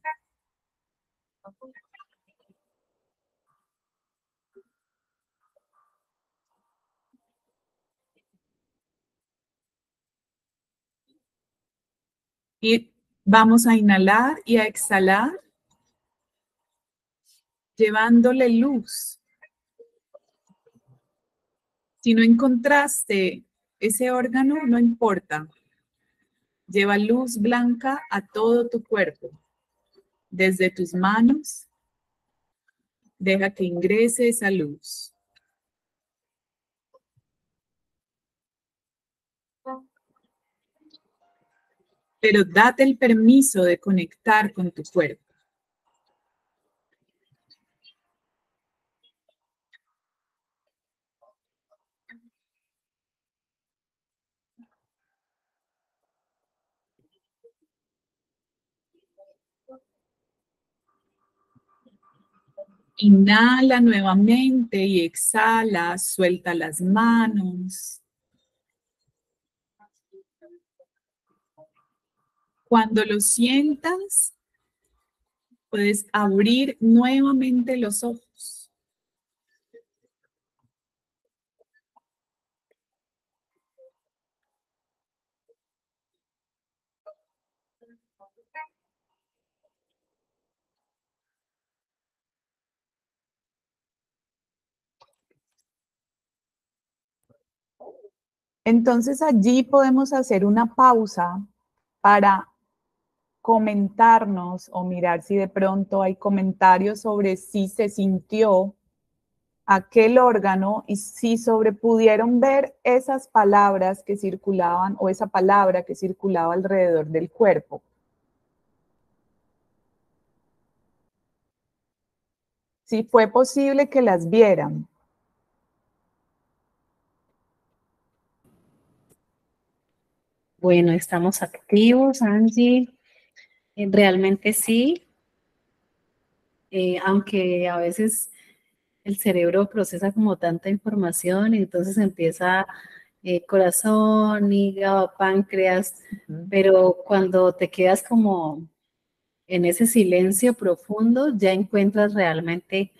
Speaker 2: Y vamos a inhalar y a exhalar, llevándole luz. Si no encontraste ese órgano, no importa. Lleva luz blanca a todo tu cuerpo, desde tus manos. Deja que ingrese esa luz. Pero date el permiso de conectar con tu cuerpo. Inhala nuevamente y exhala, suelta las manos. Cuando lo sientas, puedes abrir nuevamente los ojos. Entonces allí podemos hacer una pausa para comentarnos o mirar si de pronto hay comentarios sobre si se sintió aquel órgano y si sobre pudieron ver esas palabras que circulaban o esa palabra que circulaba alrededor del cuerpo. Si fue posible que las vieran.
Speaker 1: Bueno, estamos activos, Angie. Eh, realmente sí, eh, aunque a veces el cerebro procesa como tanta información y entonces empieza eh, corazón, hígado, páncreas, pero cuando te quedas como en ese silencio profundo, ya encuentras realmente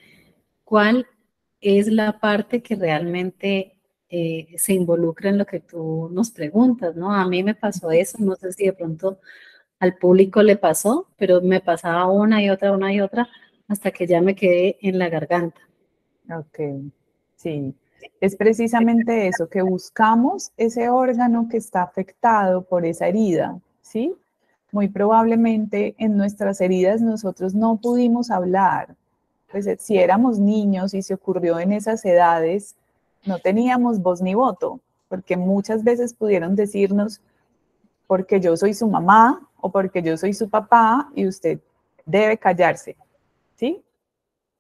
Speaker 1: cuál es la parte que realmente se involucra en lo que tú nos preguntas, ¿no? A mí me pasó eso, no sé si de pronto al público le pasó, pero me pasaba una y otra, una y otra, hasta que ya me quedé en la garganta.
Speaker 2: Ok, sí. Es precisamente eso, que buscamos ese órgano que está afectado por esa herida, ¿sí? Muy probablemente en nuestras heridas nosotros no pudimos hablar. Pues si éramos niños y se ocurrió en esas edades, no teníamos voz ni voto, porque muchas veces pudieron decirnos, porque yo soy su mamá o porque yo soy su papá y usted debe callarse, ¿sí?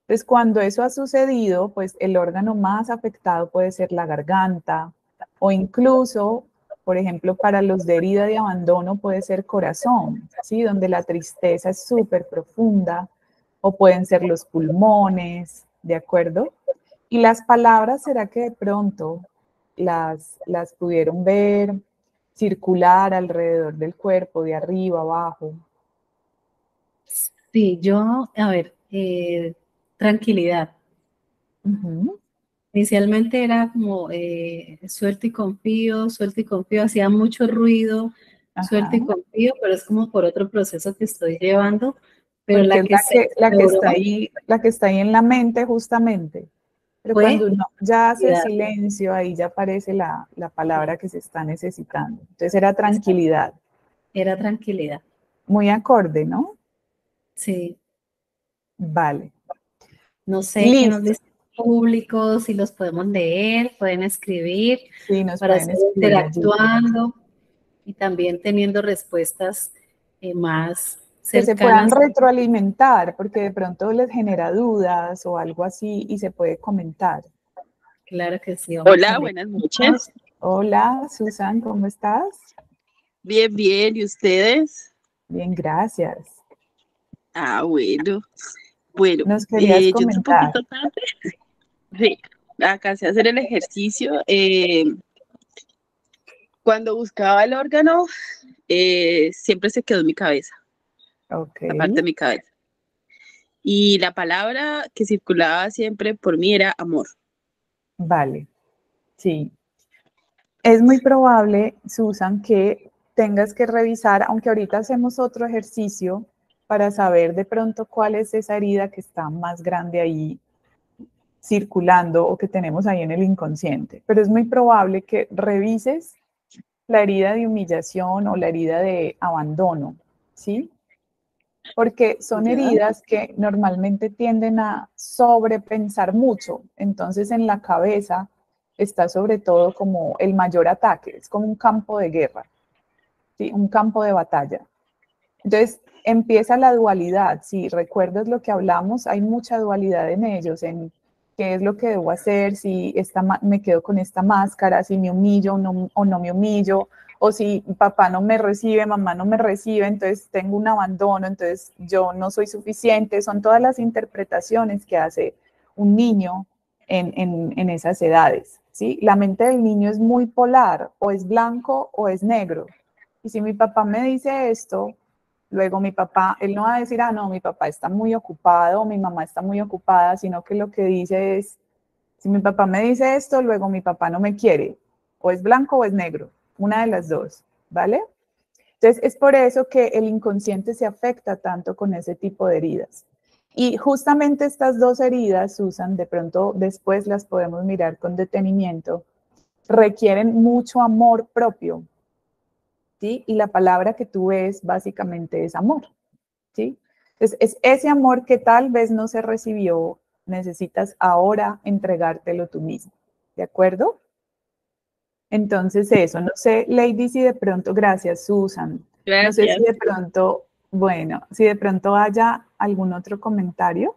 Speaker 2: Entonces, cuando eso ha sucedido, pues el órgano más afectado puede ser la garganta o incluso, por ejemplo, para los de herida de abandono puede ser corazón, ¿sí? Donde la tristeza es súper profunda o pueden ser los pulmones, ¿de acuerdo? Y las palabras, ¿será que de pronto las, las pudieron ver circular alrededor del cuerpo, de arriba, abajo.
Speaker 1: Sí, yo, a ver, eh, tranquilidad. Inicialmente era como eh, suerte y confío, suerte y confío, hacía mucho ruido, suerte y confío, pero es como por otro proceso que estoy llevando. Pero
Speaker 2: la que, la, que, está ahí, la que está ahí en la mente justamente. Pero cuando uno ya hace silencio, ahí ya aparece la, palabra que se está necesitando. Entonces era tranquilidad.
Speaker 1: Era tranquilidad.
Speaker 2: Muy acorde, ¿no?
Speaker 1: Sí.
Speaker 2: Vale.
Speaker 1: No sé qué nos dice el público, si los podemos leer, pueden escribir
Speaker 2: sí, nos
Speaker 1: para
Speaker 2: seguir
Speaker 1: interactuando y también teniendo respuestas eh, más
Speaker 2: que se puedan retroalimentar, porque de pronto les genera dudas o algo así y se puede comentar.
Speaker 1: Claro que sí.
Speaker 4: Hola, buenas noches.
Speaker 2: Hola, Susan, ¿cómo estás?
Speaker 4: Bien, bien, ¿y ustedes?
Speaker 2: Bien, gracias.
Speaker 4: Ah, bueno. Bueno,
Speaker 2: Nos querías eh, comentar. Yo un
Speaker 4: tarde. Sí, acá se hacer el ejercicio. Eh, cuando buscaba el órgano, eh, siempre se quedó en mi cabeza.
Speaker 2: Okay.
Speaker 4: La parte de mi cabeza. Y la palabra que circulaba siempre por mí era amor.
Speaker 2: Vale, sí. Es muy probable, Susan, que tengas que revisar, aunque ahorita hacemos otro ejercicio para saber de pronto cuál es esa herida que está más grande ahí circulando o que tenemos ahí en el inconsciente. Pero es muy probable que revises la herida de humillación o la herida de abandono, ¿sí? Porque son heridas que normalmente tienden a sobrepensar mucho. Entonces en la cabeza está sobre todo como el mayor ataque, es como un campo de guerra, ¿sí? un campo de batalla. Entonces empieza la dualidad, si recuerdas lo que hablamos, hay mucha dualidad en ellos, en qué es lo que debo hacer, si esta, me quedo con esta máscara, si me humillo o no, o no me humillo, o si papá no me recibe, mamá no me recibe, entonces tengo un abandono, entonces yo no soy suficiente, son todas las interpretaciones que hace un niño en, en, en esas edades. ¿sí? La mente del niño es muy polar, o es blanco o es negro. Y si mi papá me dice esto, luego mi papá, él no va a decir, ah, no, mi papá está muy ocupado, mi mamá está muy ocupada, sino que lo que dice es, si mi papá me dice esto, luego mi papá no me quiere, o es blanco o es negro, una de las dos, ¿vale? Entonces, es por eso que el inconsciente se afecta tanto con ese tipo de heridas. Y justamente estas dos heridas, Susan, de pronto después las podemos mirar con detenimiento, requieren mucho amor propio. ¿sí? Y la palabra que tú ves básicamente es amor. ¿sí? Entonces, es ese amor que tal vez no se recibió, necesitas ahora entregártelo tú mismo. ¿De acuerdo? Entonces, eso, no sé, Lady, si de pronto, gracias, Susan. No sé si de pronto bueno, si de pronto haya algún otro comentario.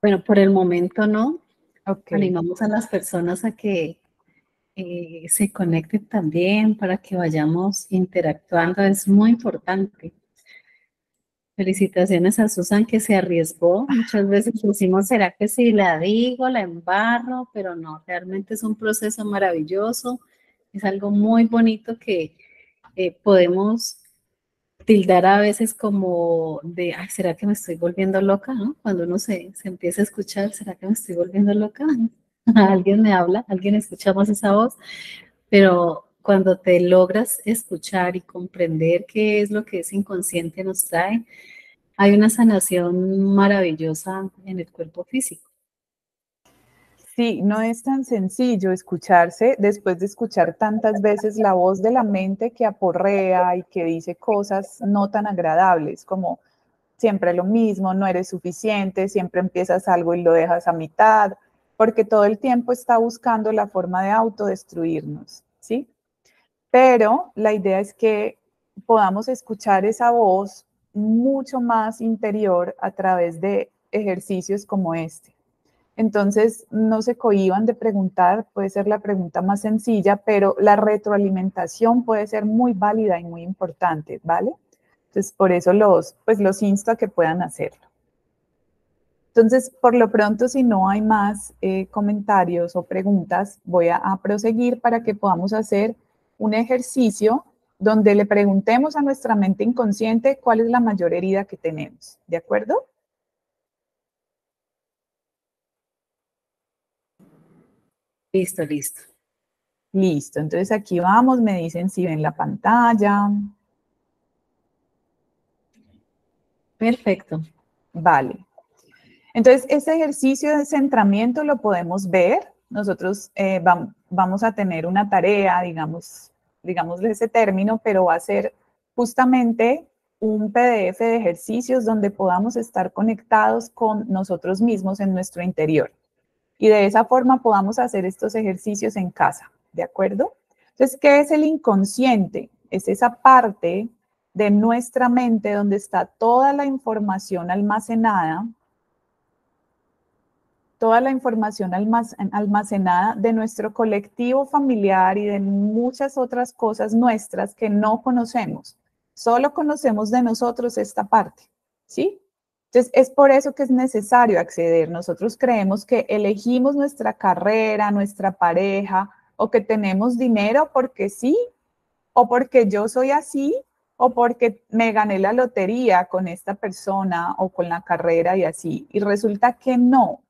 Speaker 1: Bueno, por el momento no. Animamos a las personas a que eh, se conecten también para que vayamos interactuando. Es muy importante. Felicitaciones a Susan que se arriesgó. Muchas veces decimos, ¿será que si la digo, la embarro? Pero no, realmente es un proceso maravilloso es algo muy bonito que eh, podemos tildar a veces como de, ay, ¿será que me estoy volviendo loca? Cuando uno se, se empieza a escuchar, ¿será que me estoy volviendo loca? alguien me habla, alguien escuchamos esa voz, pero cuando te logras escuchar y comprender qué es lo que ese inconsciente nos trae, hay una sanación maravillosa en el cuerpo físico.
Speaker 2: Sí, no es tan sencillo escucharse después de escuchar tantas veces la voz de la mente que aporrea y que dice cosas no tan agradables como siempre lo mismo, no eres suficiente, siempre empiezas algo y lo dejas a mitad, porque todo el tiempo está buscando la forma de autodestruirnos, ¿sí? Pero la idea es que podamos escuchar esa voz mucho más interior a través de ejercicios como este. Entonces, no se cohiban de preguntar, puede ser la pregunta más sencilla, pero la retroalimentación puede ser muy válida y muy importante, ¿vale? Entonces, por eso los, pues los insto a que puedan hacerlo. Entonces, por lo pronto, si no hay más eh, comentarios o preguntas, voy a proseguir para que podamos hacer un ejercicio donde le preguntemos a nuestra mente inconsciente cuál es la mayor herida que tenemos, ¿de acuerdo?
Speaker 1: Listo, listo.
Speaker 2: Listo, entonces aquí vamos, me dicen si ven la pantalla.
Speaker 1: Perfecto.
Speaker 2: Vale. Entonces, este ejercicio de centramiento lo podemos ver. Nosotros eh, vamos a tener una tarea, digamos, digamos ese término, pero va a ser justamente un PDF de ejercicios donde podamos estar conectados con nosotros mismos en nuestro interior y de esa forma podamos hacer estos ejercicios en casa, ¿de acuerdo? Entonces, ¿qué es el inconsciente? Es esa parte de nuestra mente donde está toda la información almacenada, toda la información almacenada de nuestro colectivo familiar y de muchas otras cosas nuestras que no conocemos. Solo conocemos de nosotros esta parte, ¿sí? Entonces, es por eso que es necesario acceder. Nosotros creemos que elegimos nuestra carrera, nuestra pareja, o que tenemos dinero porque sí, o porque yo soy así, o porque me gané la lotería con esta persona o con la carrera y así. Y resulta que no.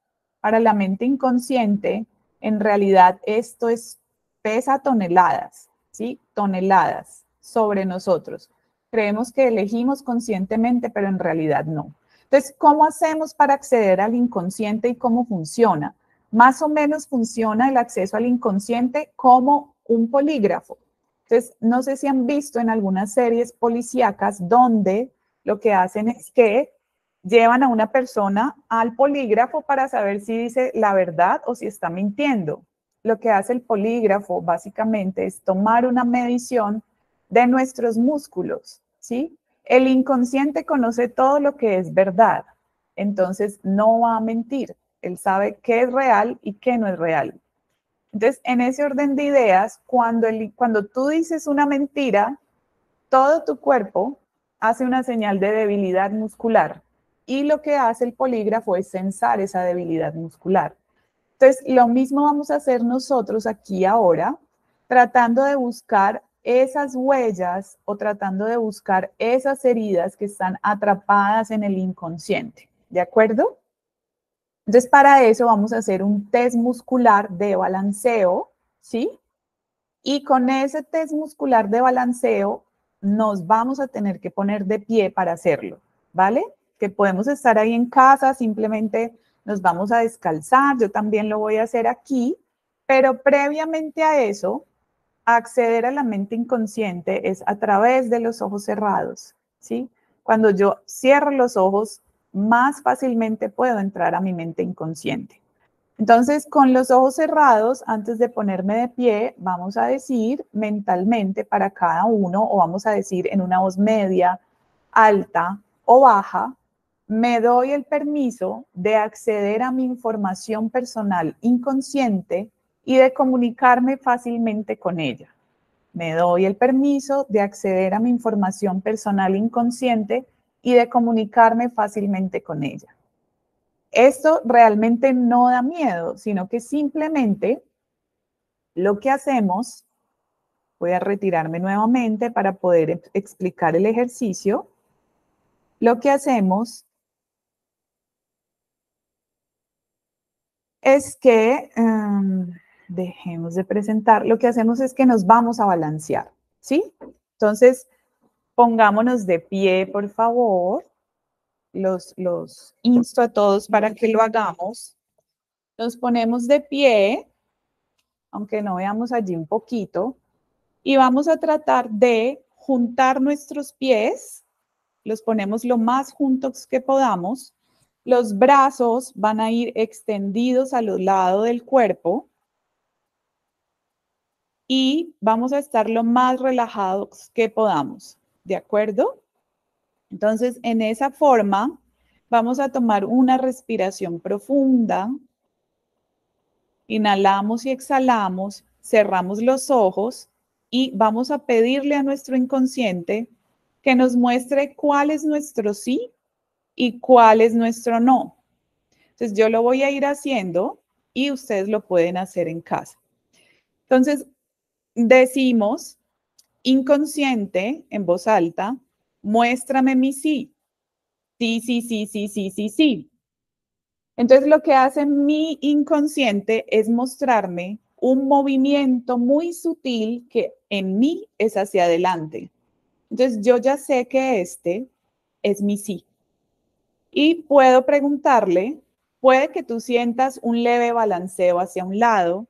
Speaker 2: Para la mente inconsciente, en realidad esto es, pesa toneladas, ¿sí? Toneladas sobre nosotros. Creemos que elegimos conscientemente, pero en realidad no. Entonces, ¿cómo hacemos para acceder al inconsciente y cómo funciona? Más o menos funciona el acceso al inconsciente como un polígrafo. Entonces, no sé si han visto en algunas series policíacas donde lo que hacen es que llevan a una persona al polígrafo para saber si dice la verdad o si está mintiendo. Lo que hace el polígrafo básicamente es tomar una medición de nuestros músculos, ¿sí? El inconsciente conoce todo lo que es verdad, entonces no va a mentir. Él sabe qué es real y qué no es real. Entonces, en ese orden de ideas, cuando, cuando tú dices una mentira, todo tu cuerpo hace una señal de debilidad muscular y lo que hace el polígrafo es censar esa debilidad muscular. Entonces, lo mismo vamos a hacer nosotros aquí ahora, tratando de buscar esas huellas o tratando de buscar esas heridas que están atrapadas en el inconsciente. ¿De acuerdo? Entonces, para eso vamos a hacer un test muscular de balanceo, ¿sí? Y con ese test muscular de balanceo nos vamos a tener que poner de pie para hacerlo, ¿vale? Que podemos estar ahí en casa, simplemente nos vamos a descalzar, yo también lo voy a hacer aquí, pero previamente a eso acceder a la mente inconsciente es a través de los ojos cerrados, ¿sí? Cuando yo cierro los ojos, más fácilmente puedo entrar a mi mente inconsciente. Entonces, con los ojos cerrados, antes de ponerme de pie, vamos a decir mentalmente para cada uno, o vamos a decir en una voz media, alta o baja, me doy el permiso de acceder a mi información personal inconsciente y de comunicarme fácilmente con ella. Me doy el permiso de acceder a mi información personal inconsciente y de comunicarme fácilmente con ella. Esto realmente no da miedo, sino que simplemente lo que hacemos, voy a retirarme nuevamente para poder explicar el ejercicio, lo que hacemos es que... Em, dejemos de presentar, lo que hacemos es que nos vamos a balancear, ¿sí? Entonces, pongámonos de pie, por favor. Los, los insto a todos para que lo hagamos. Nos ponemos de pie, aunque no veamos allí un poquito, y vamos a tratar de juntar nuestros pies, los ponemos lo más juntos que podamos, los brazos van a ir extendidos a los lados del cuerpo, y vamos a estar lo más relajados que podamos, ¿de acuerdo? Entonces, en esa forma, vamos a tomar una respiración profunda. Inhalamos y exhalamos, cerramos los ojos y vamos a pedirle a nuestro inconsciente que nos muestre cuál es nuestro sí y cuál es nuestro no. Entonces, yo lo voy a ir haciendo y ustedes lo pueden hacer en casa. Entonces, decimos inconsciente en voz alta, muéstrame mi sí. Sí, sí, sí, sí, sí, sí, sí. Entonces lo que hace mi inconsciente es mostrarme un movimiento muy sutil que en mí es hacia adelante. Entonces yo ya sé que este es mi sí. Y puedo preguntarle, puede que tú sientas un leve balanceo hacia un lado,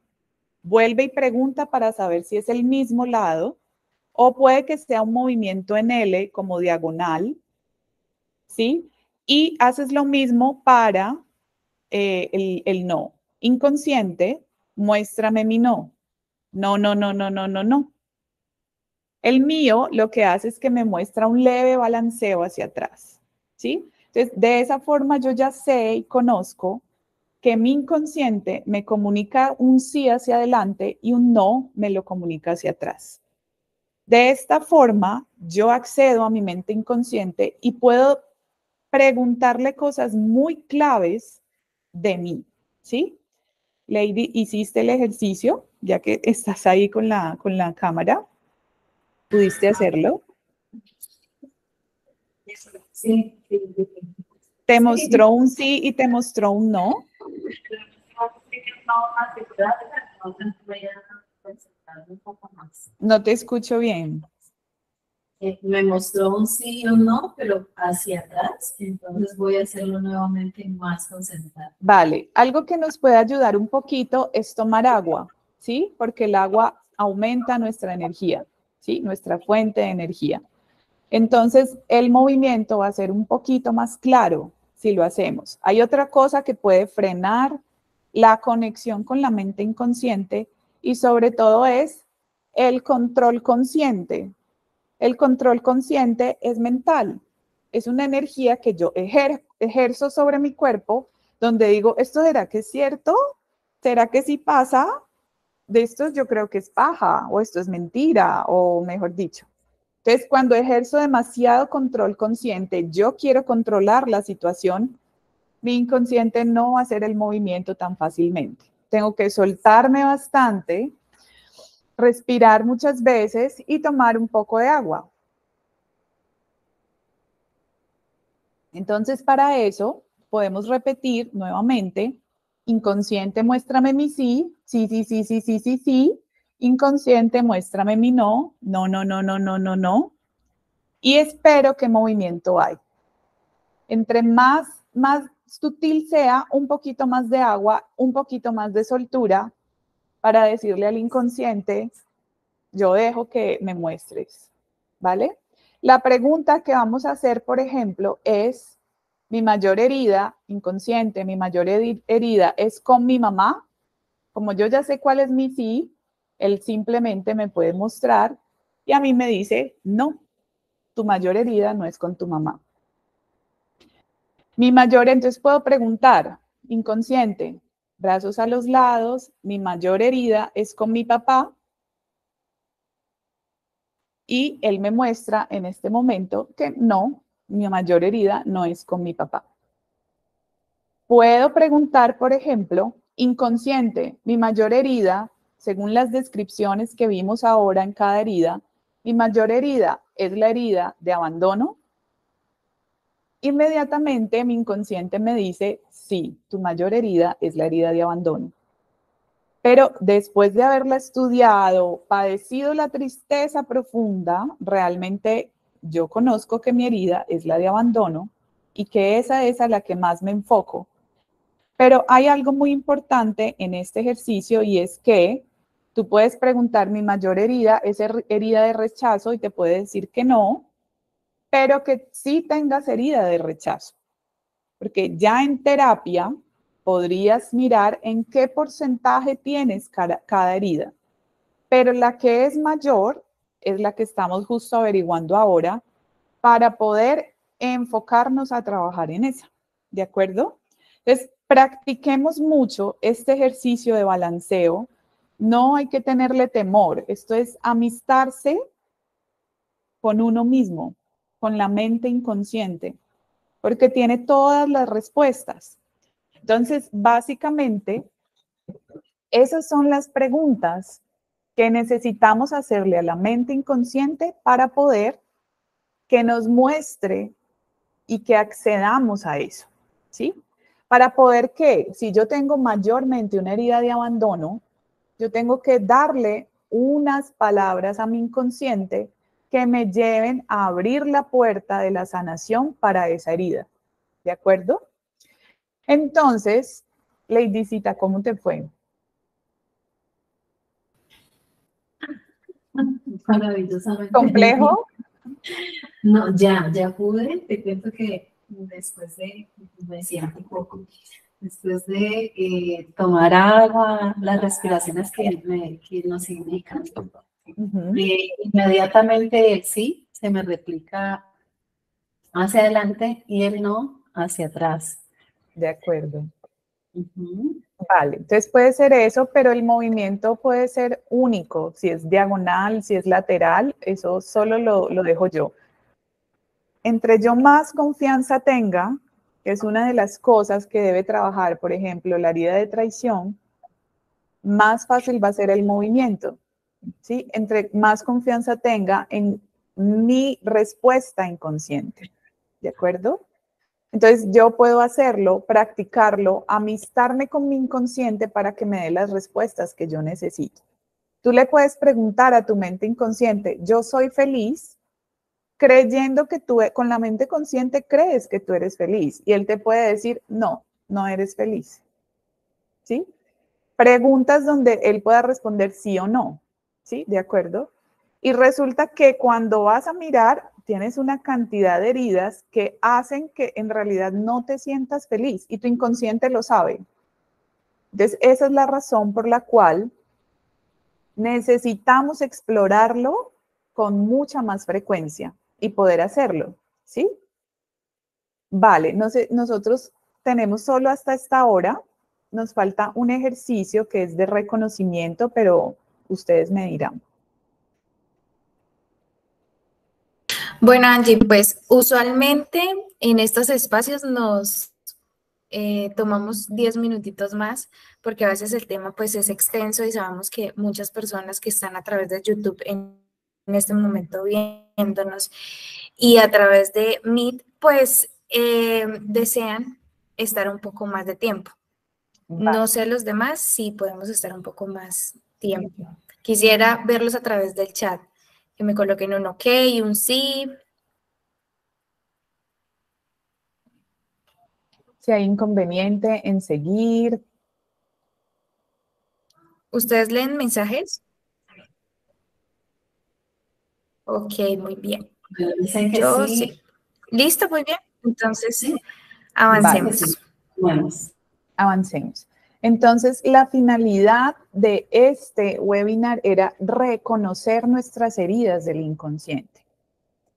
Speaker 2: vuelve y pregunta para saber si es el mismo lado o puede que sea un movimiento en L como diagonal, ¿sí? Y haces lo mismo para eh, el, el no. Inconsciente, muéstrame mi no. No, no, no, no, no, no, no. El mío lo que hace es que me muestra un leve balanceo hacia atrás, ¿sí? Entonces, de esa forma yo ya sé y conozco que mi inconsciente me comunica un sí hacia adelante y un no me lo comunica hacia atrás. De esta forma, yo accedo a mi mente inconsciente y puedo preguntarle cosas muy claves de mí, ¿sí? Lady, ¿hiciste el ejercicio? Ya que estás ahí con la, con la cámara, ¿pudiste hacerlo? Sí. ¿Te mostró un sí y te mostró un no?
Speaker 1: un.
Speaker 2: No te escucho bien.
Speaker 1: Eh, me mostró un sí o no, pero hacia atrás, entonces voy a hacerlo nuevamente más concentrado.
Speaker 2: Vale, algo que nos puede ayudar un poquito es tomar agua, ¿sí? Porque el agua aumenta nuestra energía, ¿sí? Nuestra fuente de energía. Entonces, el movimiento va a ser un poquito más claro si lo hacemos. Hay otra cosa que puede frenar la conexión con la mente inconsciente y sobre todo es el control consciente. El control consciente es mental, es una energía que yo ejerzo sobre mi cuerpo, donde digo, ¿esto será que es cierto? ¿Será que sí pasa? De esto yo creo que es paja, o esto es mentira, o mejor dicho. Entonces, cuando ejerzo demasiado control consciente, yo quiero controlar la situación, mi inconsciente no va a hacer el movimiento tan fácilmente. Tengo que soltarme bastante respirar muchas veces y tomar un poco de agua. Entonces, para eso podemos repetir nuevamente, inconsciente, muéstrame mi sí, sí, sí, sí, sí, sí, sí, sí, Inconsciente, muéstrame mi no, no, no, no, no, no, no, no. Y espero qué movimiento hay. Entre más, más sutil sea, un poquito más de agua, un poquito más de soltura para decirle al inconsciente, yo dejo que me muestres, ¿vale? La pregunta que vamos a hacer, por ejemplo, es, mi mayor herida inconsciente, mi mayor herida es con mi mamá. Como yo ya sé cuál es mi sí, él simplemente me puede mostrar y a mí me dice, no, tu mayor herida no es con tu mamá. Mi mayor, entonces puedo preguntar, inconsciente, brazos a los lados, mi mayor herida es con mi papá. Y él me muestra en este momento que no, mi mayor herida no es con mi papá. Puedo preguntar, por ejemplo, inconsciente, mi mayor herida, según las descripciones que vimos ahora en cada herida, mi mayor herida es la herida de abandono, Inmediatamente mi inconsciente me dice, sí, tu mayor herida es la herida de abandono. Pero después de haberla estudiado, padecido la tristeza profunda, realmente yo conozco que mi herida es la de abandono y que esa es a la que más me enfoco. Pero hay algo muy importante en este ejercicio y es que tú puedes preguntar, mi mayor herida es herida de rechazo y te puede decir que no, pero que sí tengas herida de rechazo. Porque ya en terapia podrías mirar en qué porcentaje tienes cada, cada herida. Pero la que es mayor es la que estamos justo averiguando ahora para poder enfocarnos a trabajar en esa. ¿De acuerdo? Entonces, practiquemos mucho este ejercicio de balanceo. No hay que tenerle temor. Esto es amistarse con uno mismo con la mente inconsciente, porque tiene todas las respuestas. Entonces, básicamente, esas son las preguntas que necesitamos hacerle a la mente inconsciente para poder que nos muestre y que accedamos a eso, ¿sí? Para poder que, si yo tengo mayormente una herida de abandono, yo tengo que darle unas palabras a mi inconsciente que me lleven a abrir la puerta de la sanación para esa herida. ¿De acuerdo? Entonces, Ladycita, ¿cómo te fue?
Speaker 1: Maravillosamente.
Speaker 2: ¿Complejo?
Speaker 1: No, ya, ya pude. Te cuento que después de, me siento un poco, después de eh, tomar agua, las respiraciones que, me, que nos indican, eh, inmediatamente el sí se me replica hacia adelante y el no hacia atrás.
Speaker 2: De acuerdo. Vale, entonces puede ser eso, pero el movimiento puede ser único, si es diagonal, si es lateral, eso solo lo, lo dejo yo. Entre yo más confianza tenga, es una de las cosas que debe trabajar, por ejemplo, la herida de traición, más fácil va a ser el movimiento. ¿sí? Entre más confianza tenga en mi respuesta inconsciente, ¿de acuerdo? Entonces yo puedo hacerlo, practicarlo, amistarme con mi inconsciente para que me dé las respuestas que yo necesito. Tú le puedes preguntar a tu mente inconsciente, yo soy feliz, creyendo que tú con la mente consciente crees que tú eres feliz y él te puede decir, no, no eres feliz. ¿Sí? Preguntas donde él pueda responder sí o no. ¿Sí? ¿De acuerdo? Y resulta que cuando vas a mirar, tienes una cantidad de heridas que hacen que en realidad no te sientas feliz y tu inconsciente lo sabe. Entonces, esa es la razón por la cual necesitamos explorarlo con mucha más frecuencia y poder hacerlo, ¿sí? Vale, nosotros tenemos solo hasta esta hora, nos falta un ejercicio que es de reconocimiento, pero ustedes me dirán.
Speaker 3: Bueno, Angie, pues usualmente en estos espacios nos eh, tomamos 10 minutitos más porque a veces el tema pues es extenso y sabemos que muchas personas que están a través de YouTube en, este momento viéndonos y a través de Meet pues eh, desean estar un poco más de tiempo. No sé los demás si podemos estar un poco más tiempo. Quisiera verlos a través del chat que me coloquen un ok, un sí.
Speaker 2: Si hay inconveniente en seguir.
Speaker 3: ¿Ustedes leen mensajes? Ok, muy bien. Yo sí. Listo, muy bien. Entonces, avancemos.
Speaker 2: Avancemos. Entonces, la finalidad de este webinar era reconocer nuestras heridas del inconsciente.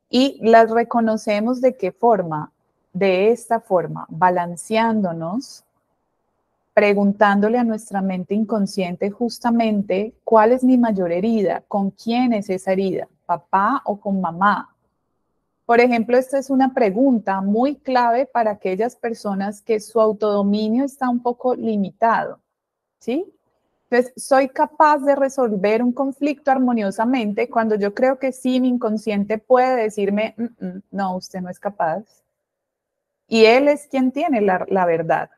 Speaker 2: Y las reconocemos de qué forma? De esta forma, balanceándonos, preguntándole a nuestra mente inconsciente justamente cuál es mi mayor herida, con quién es esa herida, papá o con mamá, por ejemplo, esta es una pregunta muy clave para aquellas personas que su autodominio está un poco limitado, ¿sí? Entonces, soy capaz de resolver un conflicto armoniosamente cuando yo creo que sí, mi inconsciente puede decirme, mm, mm, no, usted no es capaz. Y él es quien tiene la, la verdad.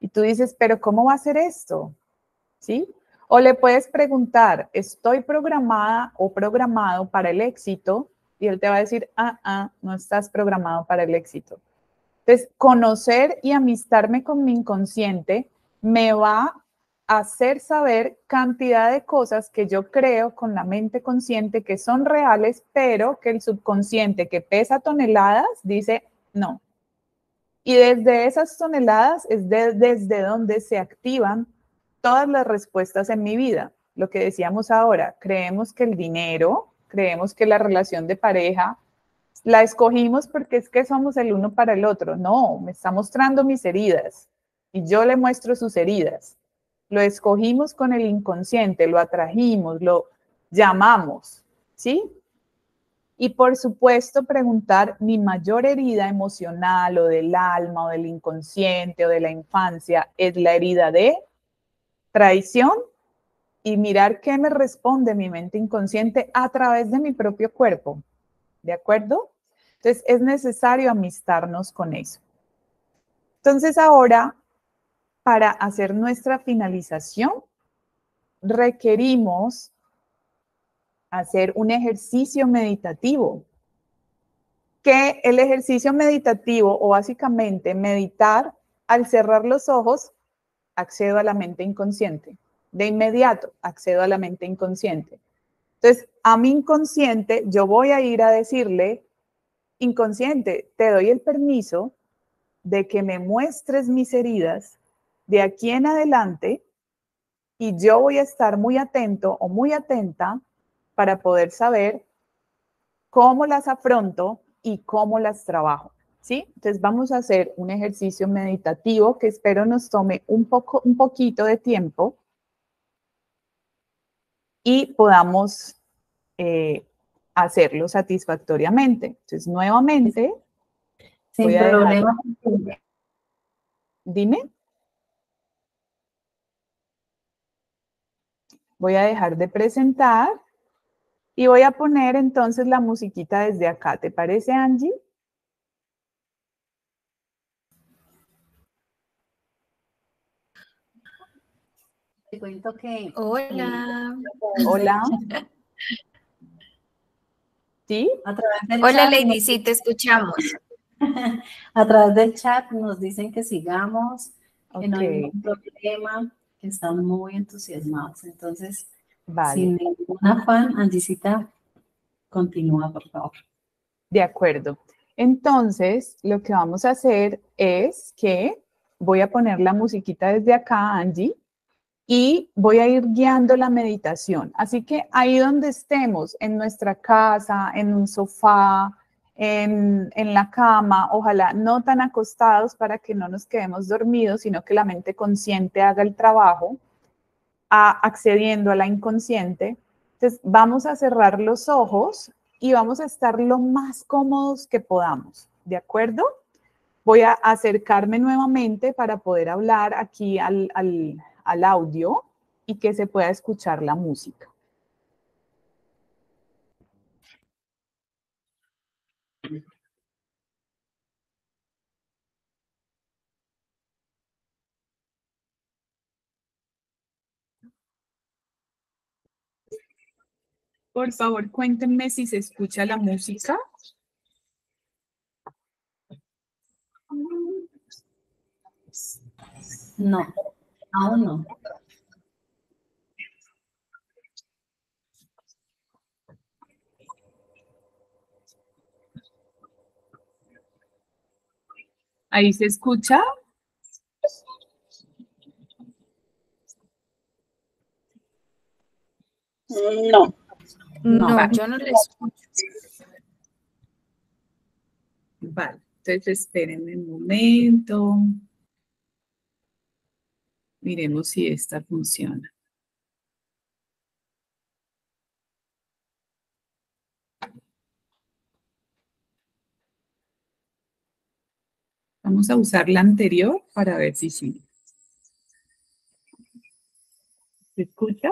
Speaker 2: Y tú dices, pero ¿cómo va a ser esto? ¿Sí? O le puedes preguntar, ¿estoy programada o programado para el éxito? y él te va a decir, ah, ah, no estás programado para el éxito. Entonces, conocer y amistarme con mi inconsciente me va a hacer saber cantidad de cosas que yo creo con la mente consciente que son reales, pero que el subconsciente que pesa toneladas dice no. Y desde esas toneladas es desde donde se activan todas las respuestas en mi vida. Lo que decíamos ahora, creemos que el dinero, creemos que la relación de pareja la escogimos porque es que somos el uno para el otro. No, me está mostrando mis heridas y yo le muestro sus heridas. Lo escogimos con el inconsciente, lo atrajimos, lo llamamos, ¿sí? Y por supuesto preguntar mi mayor herida emocional o del alma o del inconsciente o de la infancia es la herida de traición y mirar qué me responde mi mente inconsciente a través de mi propio cuerpo. ¿De acuerdo? Entonces es necesario amistarnos con eso. Entonces ahora, para hacer nuestra finalización, requerimos hacer un ejercicio meditativo. Que el ejercicio meditativo o básicamente meditar al cerrar los ojos, accedo a la mente inconsciente de inmediato accedo a la mente inconsciente. Entonces, a mi inconsciente, yo voy a ir a decirle, inconsciente, te doy el permiso de que me muestres mis heridas de aquí en adelante y yo voy a estar muy atento o muy atenta para poder saber cómo las afronto y cómo las trabajo. ¿Sí? Entonces vamos a hacer un ejercicio meditativo que espero nos tome un poco un poquito de tiempo y podamos eh, hacerlo satisfactoriamente. Entonces, nuevamente,
Speaker 1: Sin problema.
Speaker 2: Dime. Voy a dejar de presentar y voy a poner entonces la musiquita desde acá. ¿Te parece, Angie?
Speaker 1: Te cuento que...
Speaker 3: Hola.
Speaker 2: Hola. ¿Sí?
Speaker 1: A través del
Speaker 3: Hola,
Speaker 1: chat
Speaker 3: Lady,
Speaker 1: nos-
Speaker 3: sí, te escuchamos.
Speaker 1: A través del chat nos dicen que sigamos, que no hay ningún problema, que están muy entusiasmados. Entonces,
Speaker 2: vale.
Speaker 1: sin ningún afán, Angisita, continúa, por favor.
Speaker 2: De acuerdo. Entonces, lo que vamos a hacer es que voy a poner la musiquita desde acá, Angie, y voy a ir guiando la meditación. Así que ahí donde estemos, en nuestra casa, en un sofá, en, en la cama, ojalá no tan acostados para que no nos quedemos dormidos, sino que la mente consciente haga el trabajo, a- accediendo a la inconsciente. Entonces, vamos a cerrar los ojos y vamos a estar lo más cómodos que podamos, ¿de acuerdo? Voy a acercarme nuevamente para poder hablar aquí al, al- al audio y que se pueda escuchar la música. Por favor, cuéntenme si se escucha la música.
Speaker 1: No, aún no.
Speaker 2: Ahí se escucha.
Speaker 4: No.
Speaker 1: No.
Speaker 3: No, yo no les escucho.
Speaker 2: Vale, entonces espérenme un momento. Miremos si esta funciona. Vamos a usar la anterior para ver si sí. ¿Se escucha?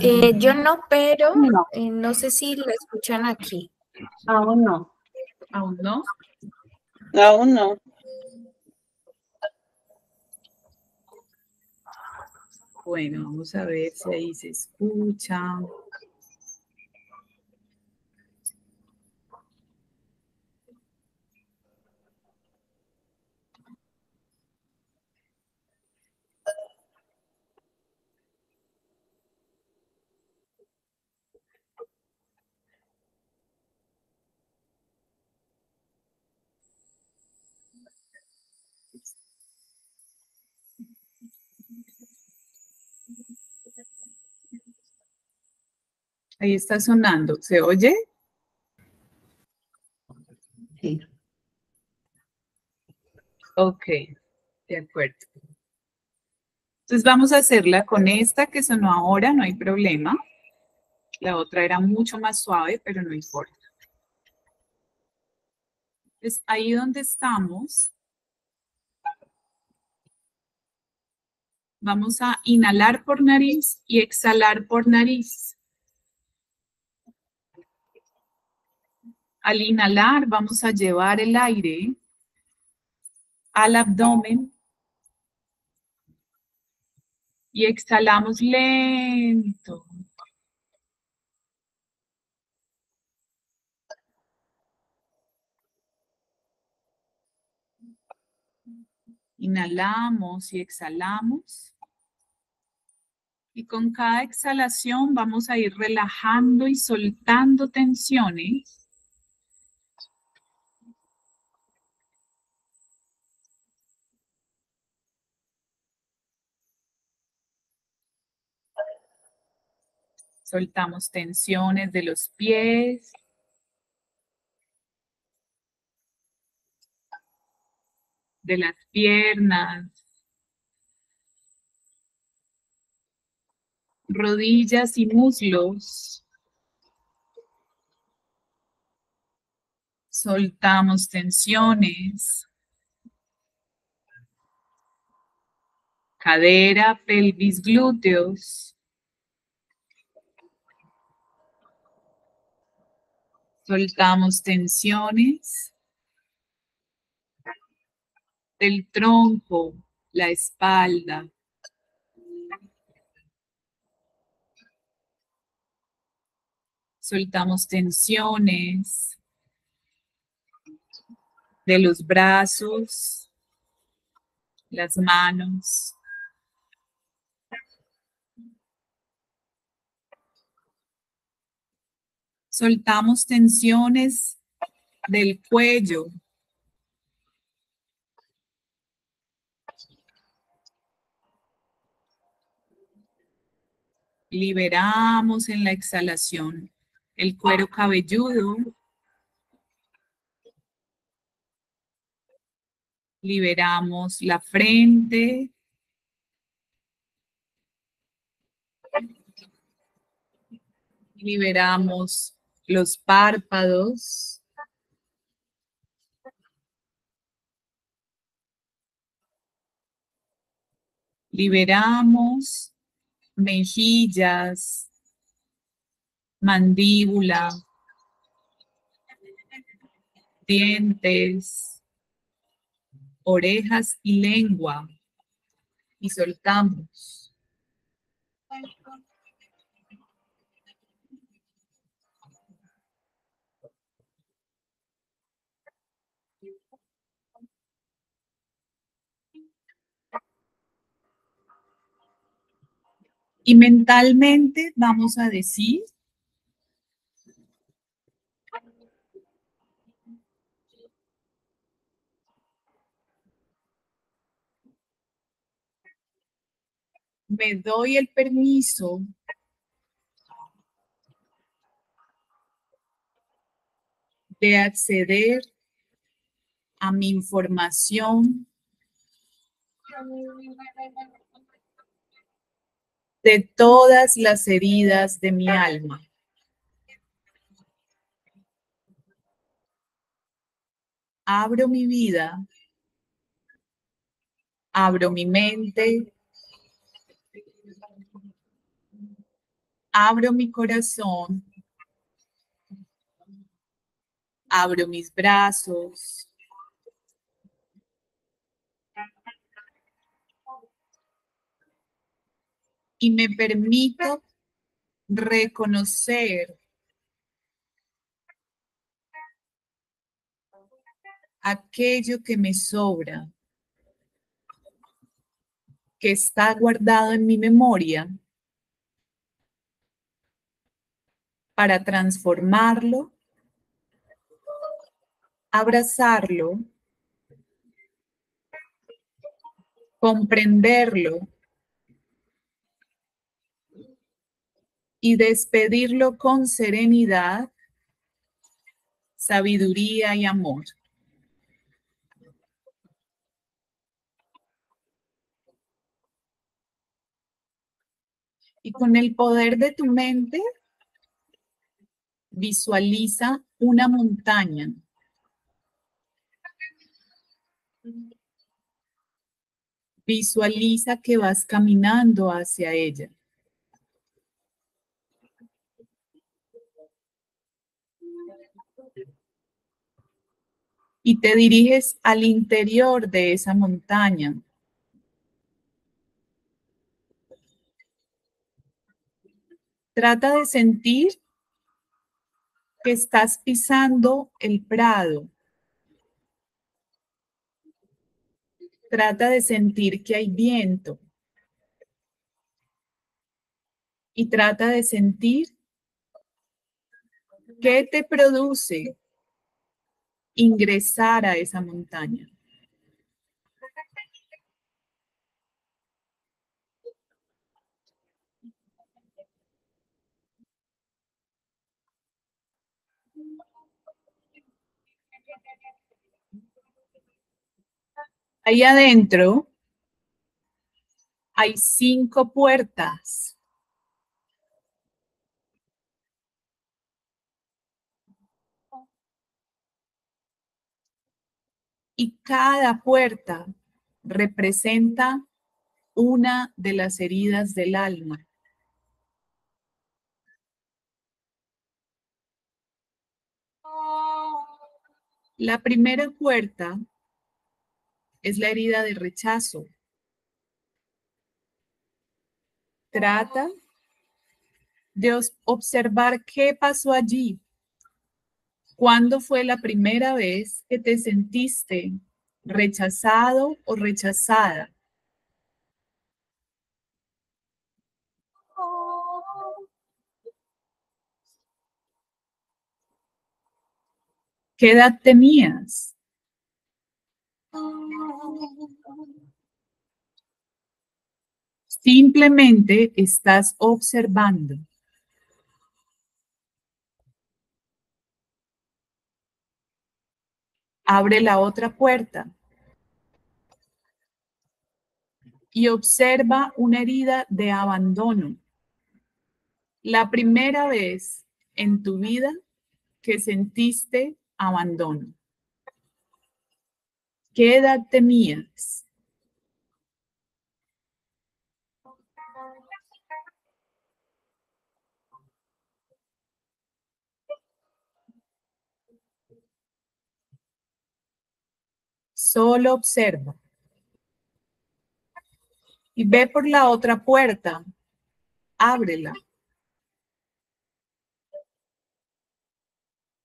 Speaker 3: Eh, yo no, pero
Speaker 1: No.
Speaker 3: eh, no sé si la escuchan aquí.
Speaker 1: Aún no.
Speaker 2: ¿Aún no?
Speaker 4: Aún no.
Speaker 2: Bueno, vamos a ver si ahí se escucha. Ahí está sonando. ¿Se oye?
Speaker 1: Sí.
Speaker 2: Ok, de acuerdo. Entonces vamos a hacerla con esta que sonó ahora, no hay problema. La otra era mucho más suave, pero no importa. Entonces ahí donde estamos, vamos a inhalar por nariz y exhalar por nariz. Al inhalar vamos a llevar el aire al abdomen y exhalamos lento. Inhalamos y exhalamos. Y con cada exhalación vamos a ir relajando y soltando tensiones. Soltamos tensiones de los pies. De las piernas. Rodillas y muslos. Soltamos tensiones. Cadera, pelvis, glúteos. Soltamos tensiones del tronco, la espalda. Soltamos tensiones de los brazos, las manos. Soltamos tensiones del cuello. Liberamos en la exhalación el cuero cabelludo. Liberamos la frente. Liberamos los párpados. Liberamos mejillas, mandíbula, dientes, orejas y lengua. Y soltamos. Y mentalmente vamos a decir, me doy el permiso de acceder a mi información de todas las heridas de mi alma. Abro mi vida, abro mi mente, abro mi corazón, abro mis brazos, y me permito reconocer aquello que me sobra, que está guardado en mi memoria, para transformarlo, abrazarlo, comprenderlo y despedirlo con serenidad, sabiduría y amor. Y con el poder de tu mente, visualiza una montaña. Visualiza que vas caminando hacia ella. Y te diriges al interior de esa montaña. Trata de sentir que estás pisando el prado. Trata de sentir que hay viento. Y trata de sentir qué te produce ingresar a esa montaña. Ahí adentro hay cinco puertas. Y cada puerta representa una de las heridas del alma. La primera puerta es la herida de rechazo. Trata de observar qué pasó allí. ¿Cuándo fue la primera vez que te sentiste rechazado o rechazada? ¿Qué edad tenías? Simplemente estás observando. Abre la otra puerta y observa una herida de abandono. La primera vez en tu vida que sentiste abandono. ¿Qué edad tenías? Solo observa. Y ve por la otra puerta. Ábrela.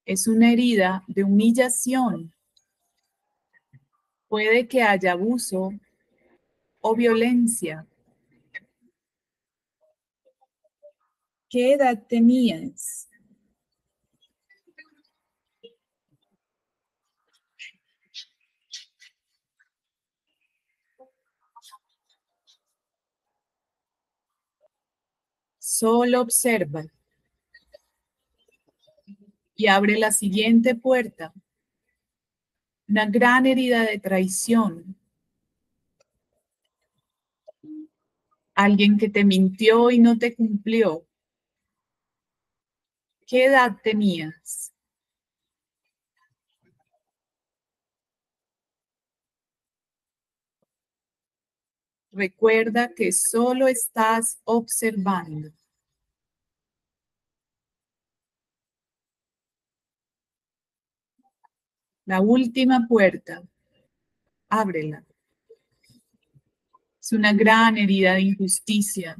Speaker 2: Es una herida de humillación. Puede que haya abuso o violencia. ¿Qué edad tenías? Solo observa y abre la siguiente puerta. Una gran herida de traición. Alguien que te mintió y no te cumplió. ¿Qué edad tenías? Recuerda que solo estás observando. La última puerta, ábrela. Es una gran herida de injusticia.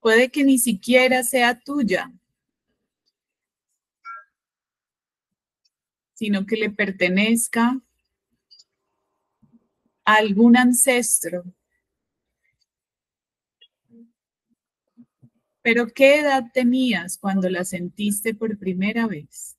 Speaker 2: Puede que ni siquiera sea tuya, sino que le pertenezca a algún ancestro. Pero ¿qué edad tenías cuando la sentiste por primera vez?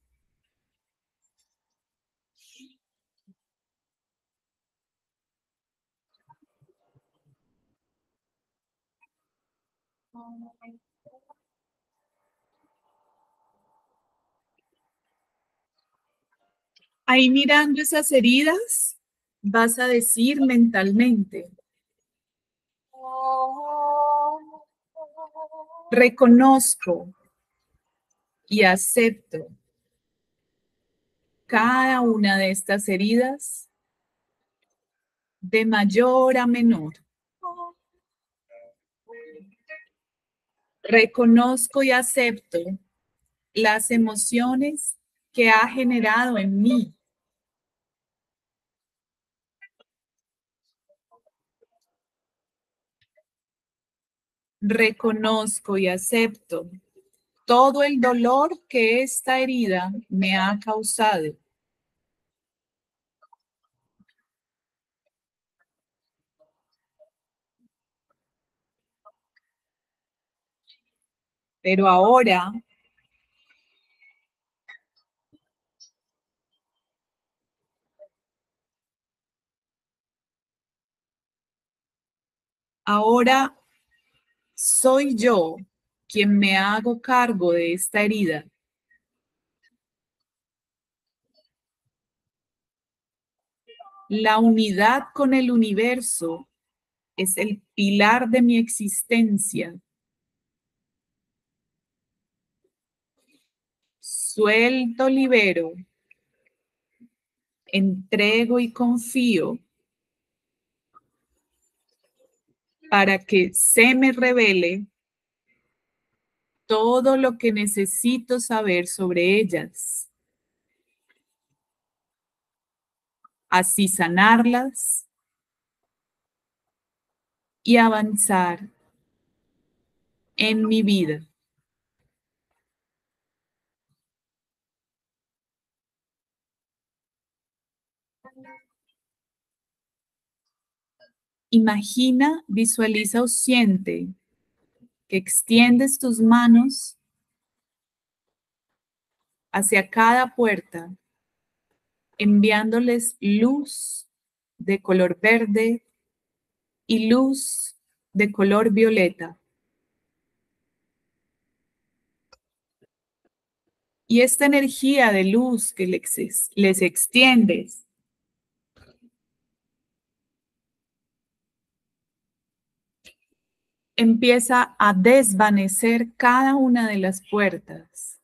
Speaker 2: Ahí mirando esas heridas, vas a decir mentalmente, reconozco y acepto cada una de estas heridas de mayor a menor. Reconozco y acepto las emociones que ha generado en mí. Reconozco y acepto todo el dolor que esta herida me ha causado. Pero ahora ahora soy yo quien me hago cargo de esta herida. La unidad con el universo es el pilar de mi existencia. Suelto, libero, entrego y confío para que se me revele todo lo que necesito saber sobre ellas. así sanarlas y avanzar en mi vida. Imagina, visualiza o siente que extiendes tus manos hacia cada puerta, enviándoles luz de color verde y luz de color violeta. Y esta energía de luz que les, extiendes empieza a desvanecer cada una de las puertas.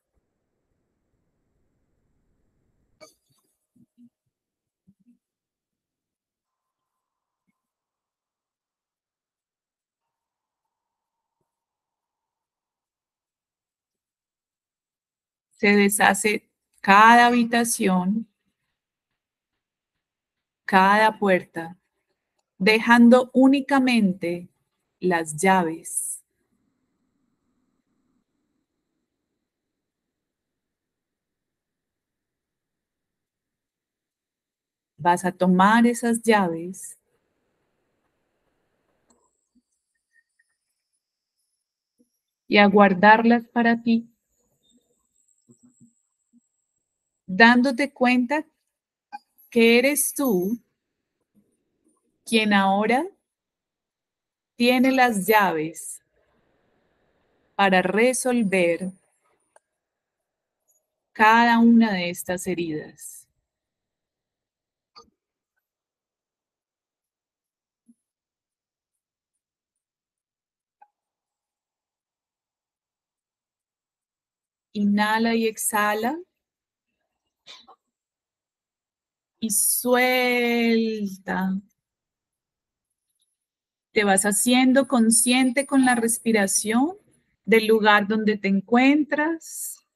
Speaker 2: Se deshace cada habitación, cada puerta, dejando únicamente las llaves. Vas a tomar esas llaves y a guardarlas para ti, dándote cuenta que eres tú quien ahora tiene las llaves para resolver cada una de estas heridas. Inhala y exhala. Y suelta. Te vas haciendo consciente con la respiración del lugar donde te encuentras,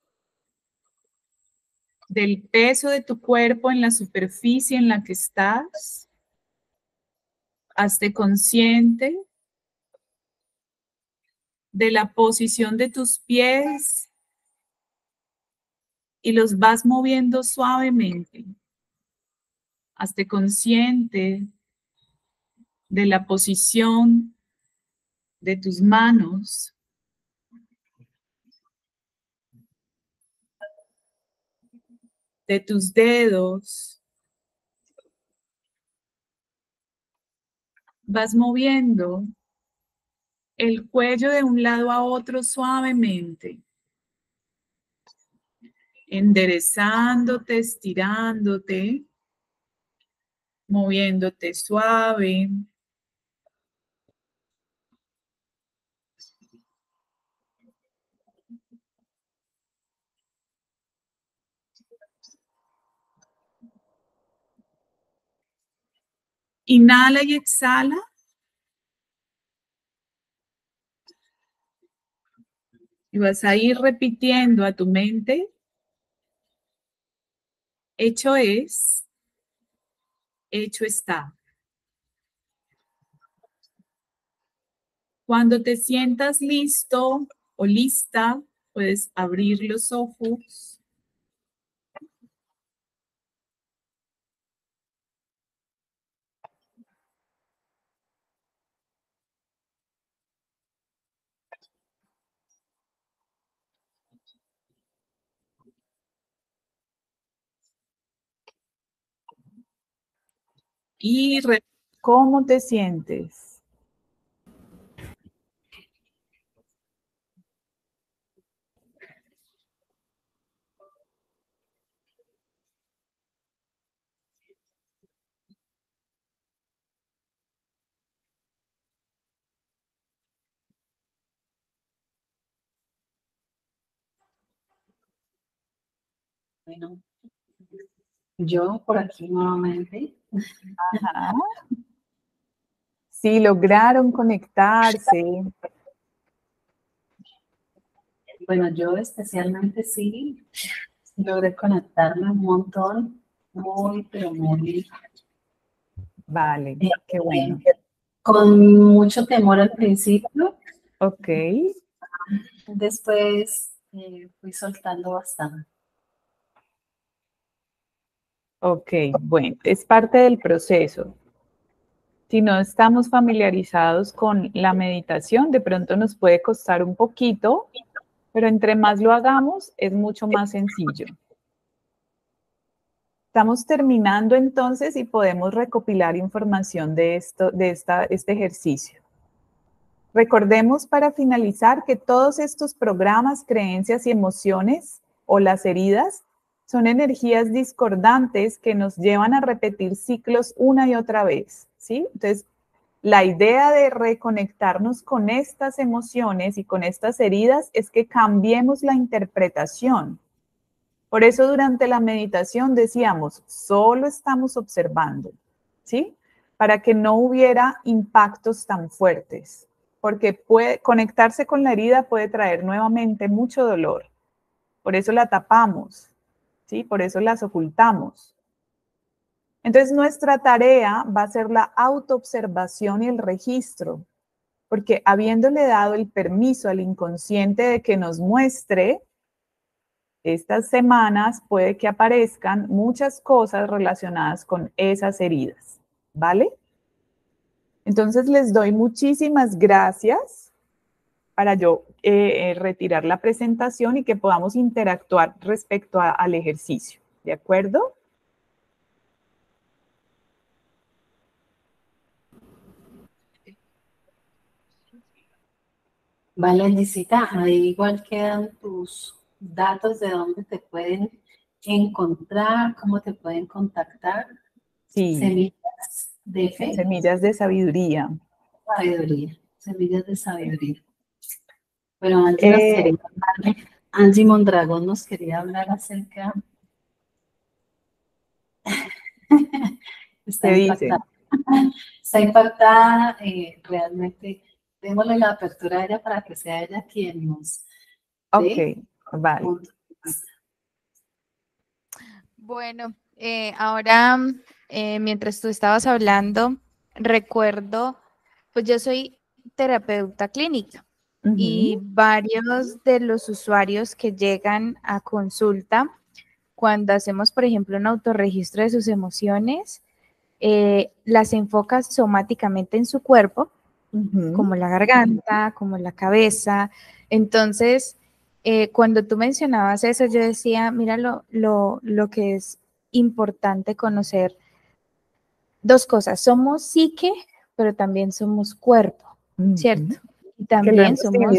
Speaker 2: del peso de tu cuerpo en la superficie en la que estás. Hazte consciente de la posición de tus pies y los vas moviendo suavemente. Hazte consciente de la posición de tus manos. de tus dedos. Vas moviendo el cuello de un lado a otro suavemente. Enderezándote, estirándote, moviéndote suave. Inhala y exhala. Y vas a ir repitiendo a tu mente. Hecho es, hecho está. Cuando te sientas listo o lista, puedes abrir los ojos. Y ¿cómo te sientes?
Speaker 1: Bueno, yo por aquí nuevamente.
Speaker 2: Ajá. Sí, lograron conectarse.
Speaker 1: Bueno, yo especialmente sí logré conectarme un montón, muy, pero muy
Speaker 2: Vale, qué bueno.
Speaker 1: Con mucho temor al principio.
Speaker 2: Ok.
Speaker 1: Después eh, fui soltando bastante.
Speaker 2: Ok, bueno, es parte del proceso. Si no estamos familiarizados con la meditación, de pronto nos puede costar un poquito, pero entre más lo hagamos, es mucho más sencillo. Estamos terminando entonces y podemos recopilar información de, esto, de esta, este ejercicio. Recordemos para finalizar que todos estos programas, creencias y emociones o las heridas son energías discordantes que nos llevan a repetir ciclos una y otra vez, ¿sí? Entonces, la idea de reconectarnos con estas emociones y con estas heridas es que cambiemos la interpretación. Por eso durante la meditación decíamos, solo estamos observando, ¿sí? Para que no hubiera impactos tan fuertes, porque puede, conectarse con la herida puede traer nuevamente mucho dolor. Por eso la tapamos, ¿sí? Por eso las ocultamos. Entonces, nuestra tarea va a ser la autoobservación y el registro, porque habiéndole dado el permiso al inconsciente de que nos muestre, estas semanas puede que aparezcan muchas cosas relacionadas con esas heridas, ¿vale? Entonces, les doy muchísimas gracias para yo eh, eh, retirar la presentación y que podamos interactuar respecto al ejercicio. ¿De acuerdo?
Speaker 1: Vale, Alicita, ahí igual quedan tus datos de dónde te pueden encontrar, cómo te pueden contactar.
Speaker 2: Sí.
Speaker 1: Semillas de fe.
Speaker 2: Semillas de sabiduría.
Speaker 1: Sabiduría. Semillas de sabiduría. Bueno, eh, Angie, Mondragón nos quería hablar acerca. Está impactada. Está impactada, eh, realmente. Démosle la apertura a ella para que sea ella quien nos.
Speaker 2: Ok, vale.
Speaker 3: Bueno, eh, ahora mientras tú estabas hablando, recuerdo, pues yo soy terapeuta clínica y varios de los usuarios que llegan a consulta, cuando hacemos, por ejemplo, un autorregistro de sus emociones, eh, las enfoca somáticamente en su cuerpo, como la garganta, como la cabeza. Entonces, eh, cuando tú mencionabas eso, yo decía, mira lo, lo, lo que es importante conocer dos cosas. Somos psique, pero también somos cuerpo, ¿cierto?
Speaker 2: Y también somos...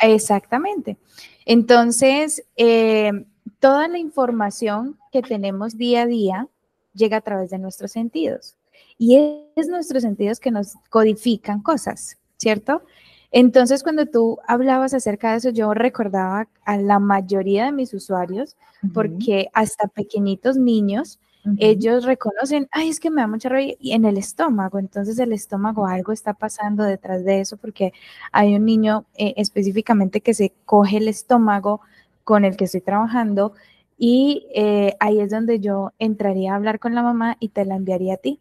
Speaker 3: Exactamente. Entonces, eh, toda la información que tenemos día a día llega a través de nuestros sentidos. Y es nuestros sentidos que nos codifican cosas, ¿cierto? Entonces, cuando tú hablabas acerca de eso, yo recordaba a la mayoría de mis usuarios, porque hasta pequeñitos niños ellos reconocen, ay, es que me da mucha rabia y en el estómago, entonces el estómago algo está pasando detrás de eso porque hay un niño eh, específicamente que se coge el estómago con el que estoy trabajando y eh, ahí es donde yo entraría a hablar con la mamá y te la enviaría a ti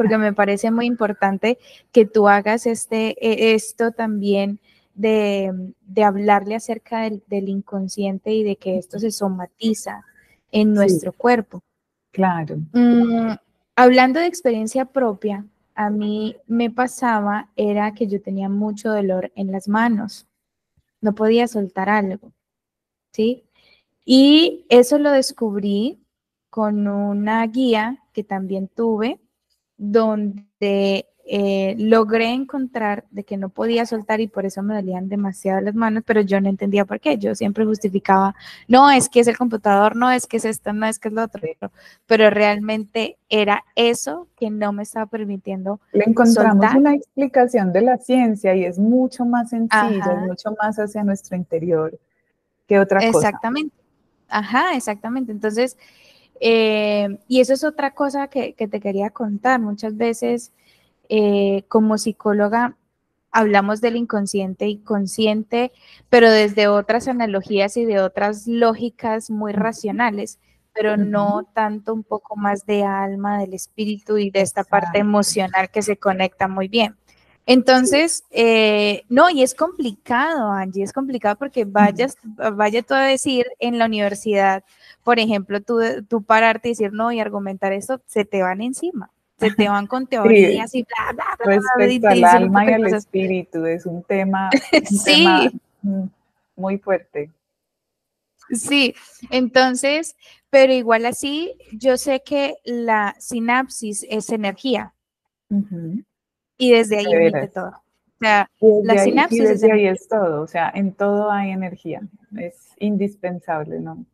Speaker 3: porque me parece muy importante que tú hagas este, e, esto también de, hablarle acerca del, inconsciente y de que esto se somatiza en nuestro cuerpo.
Speaker 2: Claro.
Speaker 3: Mm, hablando de experiencia propia, a mí me pasaba era que yo tenía mucho dolor en las manos. No podía soltar algo, ¿sí? Y eso lo descubrí con una guía que también tuve, donde eh, logré encontrar de que no podía soltar y por eso me dolían demasiado las manos, pero yo no entendía por qué. Yo siempre justificaba, no es que es el computador, no es que es esto, no es que es lo otro, pero realmente era eso que no me estaba permitiendo.
Speaker 2: Le encontramos una explicación de la ciencia y es mucho más sencillo, mucho más hacia nuestro interior que otra
Speaker 3: cosa. Exactamente. Ajá, exactamente. Entonces, eh, y eso es otra cosa que, que te quería contar. Muchas veces eh, como psicóloga hablamos del inconsciente y consciente, pero desde otras analogías y de otras lógicas muy racionales. pero no tanto un poco más de alma, del espíritu y de esta parte emocional que se conecta muy bien. Entonces, eh, no, y es complicado, Angie, es complicado porque vayas, vaya tú a decir en la universidad, por ejemplo, tú, tú pararte y decir no y argumentar eso, se te van encima, se te van con teorías y bla, bla,
Speaker 2: bla. Respecto al alma y al espíritu, es un tema, sí. Mm, muy fuerte.
Speaker 3: Sí, entonces, pero igual así, yo sé que la sinapsis es energía. Y desde ahí emite todo. O sea, la sinapsis
Speaker 2: desde ahí es todo. O sea, en todo hay energía. Es indispensable, ¿no?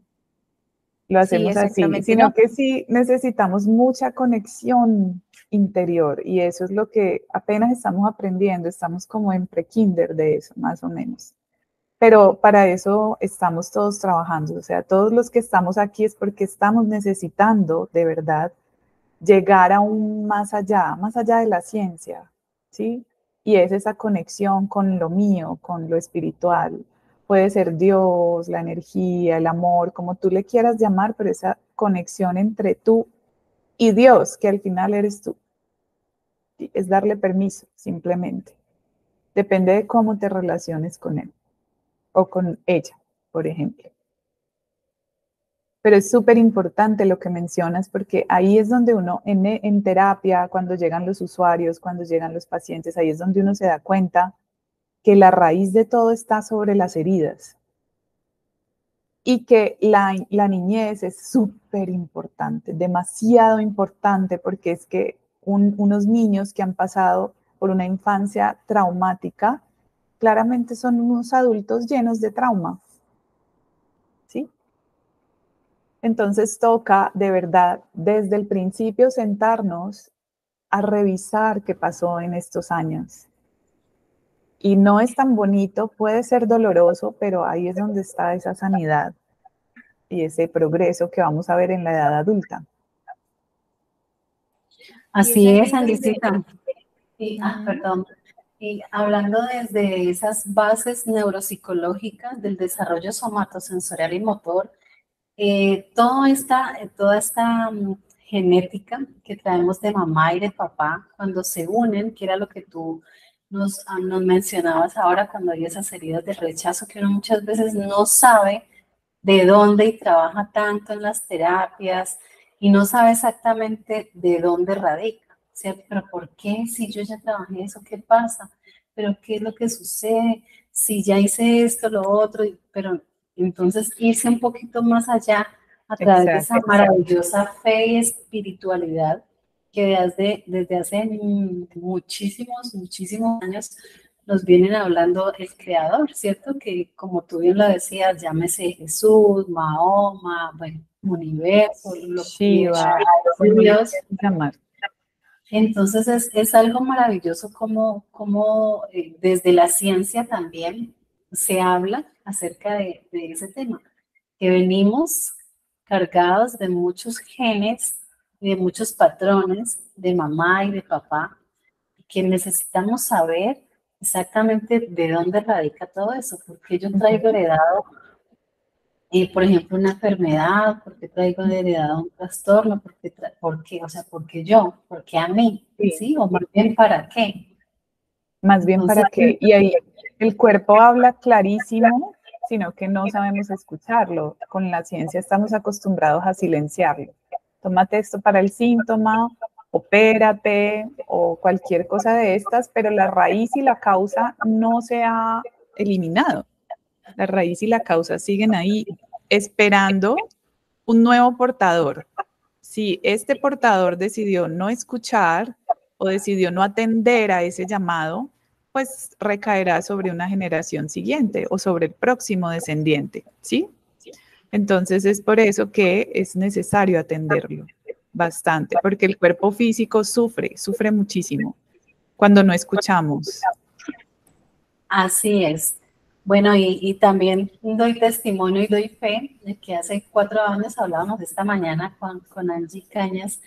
Speaker 2: Lo hacemos así. Sino que sí necesitamos mucha conexión interior y eso es lo que apenas estamos aprendiendo. Estamos como en pre-kinder de eso, más o menos. Pero para eso estamos todos trabajando. O sea, todos los que estamos aquí es porque estamos necesitando de verdad llegar aún más allá, más allá de la ciencia, ¿sí? Y es esa conexión con lo mío, con lo espiritual. Puede ser Dios, la energía, el amor, como tú le quieras llamar, pero esa conexión entre tú y Dios, que al final eres tú. Es darle permiso, simplemente. Depende de cómo te relaciones con Él o con ella, por ejemplo. Pero es súper importante lo que mencionas porque ahí es donde uno, en, terapia, cuando llegan los usuarios, cuando llegan los pacientes, ahí es donde uno se da cuenta que la raíz de todo está sobre las heridas y que la, niñez es súper importante, demasiado importante, porque es que unos niños que han pasado por una infancia traumática, claramente son unos adultos llenos de trauma. Entonces toca de verdad desde el principio sentarnos a revisar qué pasó en estos años. Y no es tan bonito, puede ser doloroso, pero ahí es donde está esa sanidad y ese progreso que vamos a ver en la edad adulta.
Speaker 1: Así es, Andicita. Y, ah, perdón. Y hablando desde esas bases neuropsicológicas del desarrollo somatosensorial y motor, eh, toda esta, toda esta mm, genética que traemos de mamá y de papá, cuando se unen, que era lo que tú nos, ah, nos mencionabas ahora, cuando hay esas heridas de rechazo que uno muchas veces no sabe de dónde y trabaja tanto en las terapias y no sabe exactamente de dónde radica, ¿cierto? Pero ¿por qué? Si yo ya trabajé eso, ¿qué pasa? ¿Pero qué es lo que sucede? Si ya hice esto, lo otro, pero entonces, irse un poquito más allá a través de esa maravillosa fe y espiritualidad que desde, desde hace muchísimos, muchísimos años nos vienen hablando el Creador, ¿cierto? Que como tú bien lo decías, llámese Jesús, Mahoma, bueno, universo, lo que Dios. Entonces es, es, algo maravilloso como, como eh, desde la ciencia también se habla acerca de, ese tema, que venimos cargados de muchos genes de muchos patrones de mamá y de papá, que necesitamos saber exactamente de dónde radica todo eso, porque yo traigo heredado, eh, por ejemplo, una enfermedad, porque traigo heredado un trastorno, porque, porque, o sea, porque yo, porque a mí, sí. O más bien para qué.
Speaker 2: Más bien para qué. Y ahí el cuerpo habla clarísimo sino que no sabemos escucharlo. Con la ciencia estamos acostumbrados a silenciarlo. Tómate esto para el síntoma, opérate o cualquier cosa de estas, pero la raíz y la causa no se ha eliminado. La raíz y la causa siguen ahí esperando un nuevo portador. Si este portador decidió no escuchar o decidió no atender a ese llamado, pues recaerá sobre una generación siguiente o sobre el próximo descendiente, ¿sí? Entonces es por eso que es necesario atenderlo bastante, porque el cuerpo físico sufre, sufre muchísimo cuando no escuchamos.
Speaker 1: Así es. Bueno, y, también doy testimonio y doy fe de que hace cuatro años hablábamos esta mañana con, con Angie Cañas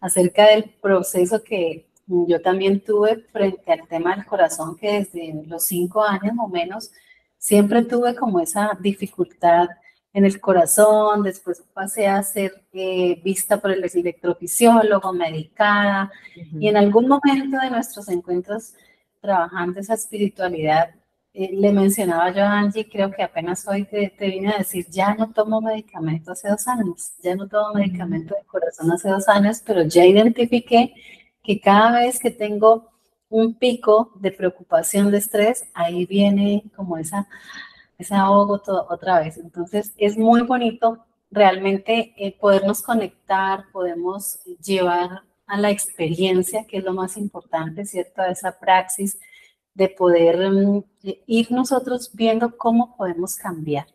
Speaker 1: acerca del proceso que yo también tuve frente al tema del corazón que desde los cinco años o menos siempre tuve como esa dificultad en el corazón, después pasé a ser eh, vista por el electrofisiólogo, medicada, y en algún momento de nuestros encuentros trabajando esa espiritualidad, eh, le mencionaba yo a Angie, creo que apenas hoy te, te, vine a decir, ya no tomo medicamento hace dos años, ya no tomo medicamento de corazón hace dos años, pero ya identifiqué que cada vez que tengo un pico de preocupación, de estrés, ahí viene como esa, ese ahogo todo, otra vez. Entonces es muy bonito realmente eh, podernos conectar, podemos llevar a la experiencia, que es lo más importante, ¿cierto? A esa praxis de poder mm, ir nosotros viendo cómo podemos cambiar.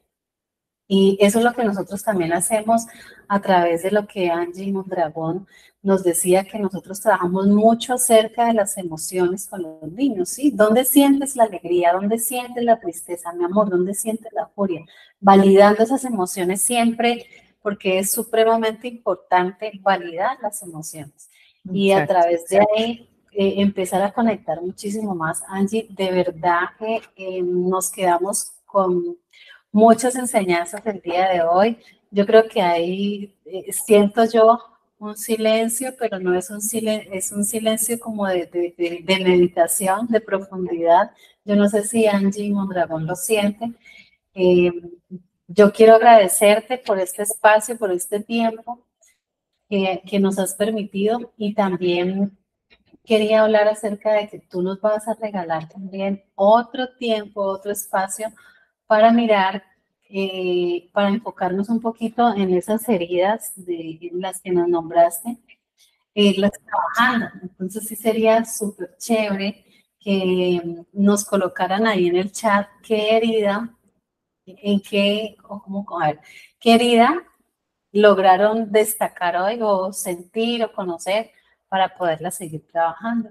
Speaker 1: Y eso es lo que nosotros también hacemos a través de lo que Angie Mondragón nos decía, que nosotros trabajamos mucho acerca de las emociones con los niños, ¿sí? ¿Dónde sientes la alegría? ¿Dónde sientes la tristeza, mi amor? ¿Dónde sientes la furia? Validando esas emociones siempre, porque es supremamente importante validar las emociones. Y a través de ahí eh, empezar a conectar muchísimo más. Angie, de verdad que eh, nos quedamos con muchas enseñanzas el día de hoy. Yo creo que ahí eh, siento yo un silencio, pero no es un silencio, es un silencio como de, meditación, de profundidad. Yo no sé si Angie Mondragón lo siente. yo quiero agradecerte por este espacio, por este tiempo que, que nos has permitido y también quería hablar acerca de que tú nos vas a regalar también otro tiempo, otro espacio para mirar, eh, para enfocarnos un poquito en esas heridas de las que nos nombraste, e irlas trabajando. Entonces sí sería súper chévere que nos colocaran ahí en el chat qué herida, en qué, o cómo, a ver, qué herida lograron destacar hoy o sentir o conocer para poderla seguir trabajando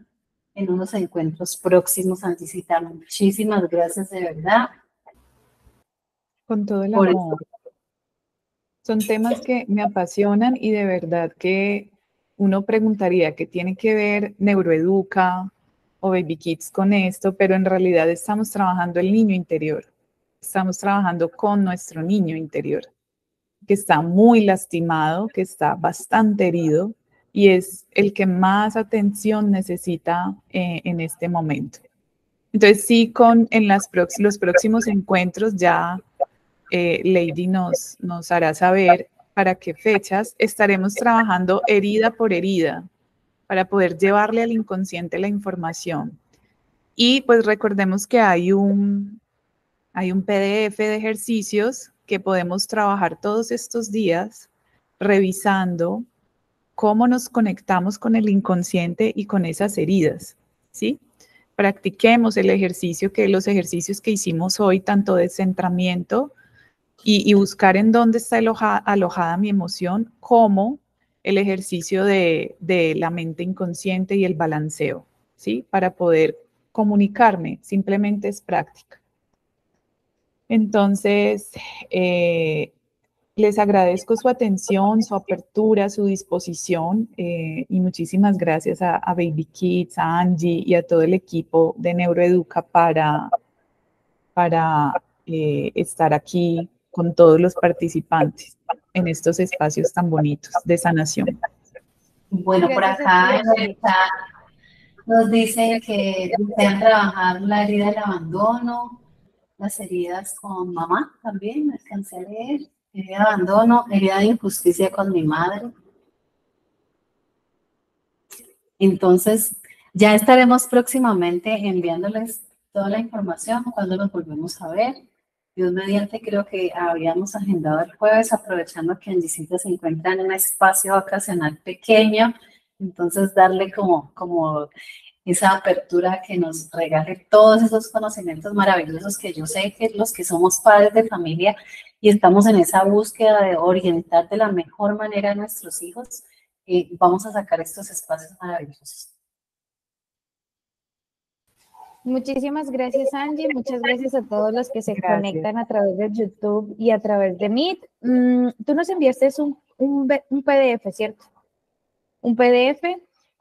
Speaker 1: en unos encuentros próximos. Anticita, muchísimas gracias de verdad.
Speaker 2: Con todo el amor. Son temas que me apasionan y de verdad que uno preguntaría qué tiene que ver Neuroeduca o Baby Kids con esto, pero en realidad estamos trabajando el niño interior. Estamos trabajando con nuestro niño interior, que está muy lastimado, que está bastante herido, y es el que más atención necesita eh, en este momento. Entonces, sí, con en las los próximos encuentros ya eh, Lady nos, nos hará saber para qué fechas estaremos trabajando herida por herida para poder llevarle al inconsciente la información. Y pues recordemos que hay un, hay un PDF de ejercicios que podemos trabajar todos estos días revisando cómo nos conectamos con el inconsciente y con esas heridas, ¿sí? Practiquemos el ejercicio que los ejercicios que hicimos hoy, tanto de centramiento y, buscar en dónde está alojada mi emoción, como el ejercicio de, de la mente inconsciente y el balanceo, ¿sí? Para poder comunicarme, simplemente es práctica. Entonces, eh, les agradezco su atención, su apertura, su disposición eh, y muchísimas gracias a, Baby Kids, a Angie y a todo el equipo de Neuroeduca para, para eh, estar aquí con todos los participantes en estos espacios tan bonitos de sanación.
Speaker 1: Bueno, por acá nos dicen que desean trabajar la herida del abandono, las heridas con mamá también, alcancé a leer herida de abandono, herida de injusticia con mi madre. Entonces, ya estaremos próximamente enviándoles toda la información cuando nos volvemos a ver. Dios mediante, creo que habíamos agendado el jueves, aprovechando que en Disita se encuentra en un espacio vacacional pequeño. Entonces, darle como, como esa apertura que nos regale todos esos conocimientos maravillosos que yo sé que los que somos padres de familia y estamos en esa búsqueda de orientar de la mejor manera a nuestros hijos, eh, vamos a sacar estos espacios maravillosos.
Speaker 3: Muchísimas gracias, Angie. Muchas gracias a todos los que se conectan a través de YouTube y a través de Meet. Mm, tú nos enviaste un, un, un, PDF, ¿cierto? Un PDF.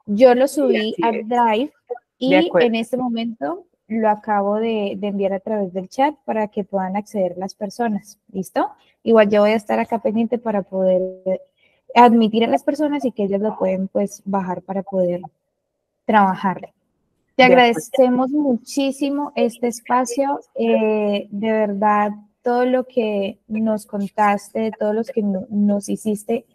Speaker 3: Yo lo subí a Drive y en este momento lo acabo de, de, enviar a través del chat para que puedan acceder las personas. ¿Listo? Igual yo voy a estar acá pendiente para poder admitir a las personas y que ellos lo pueden pues bajar para poder trabajar. Te agradecemos muchísimo este espacio, eh, de verdad, todo lo que nos contaste, todo lo que nos hiciste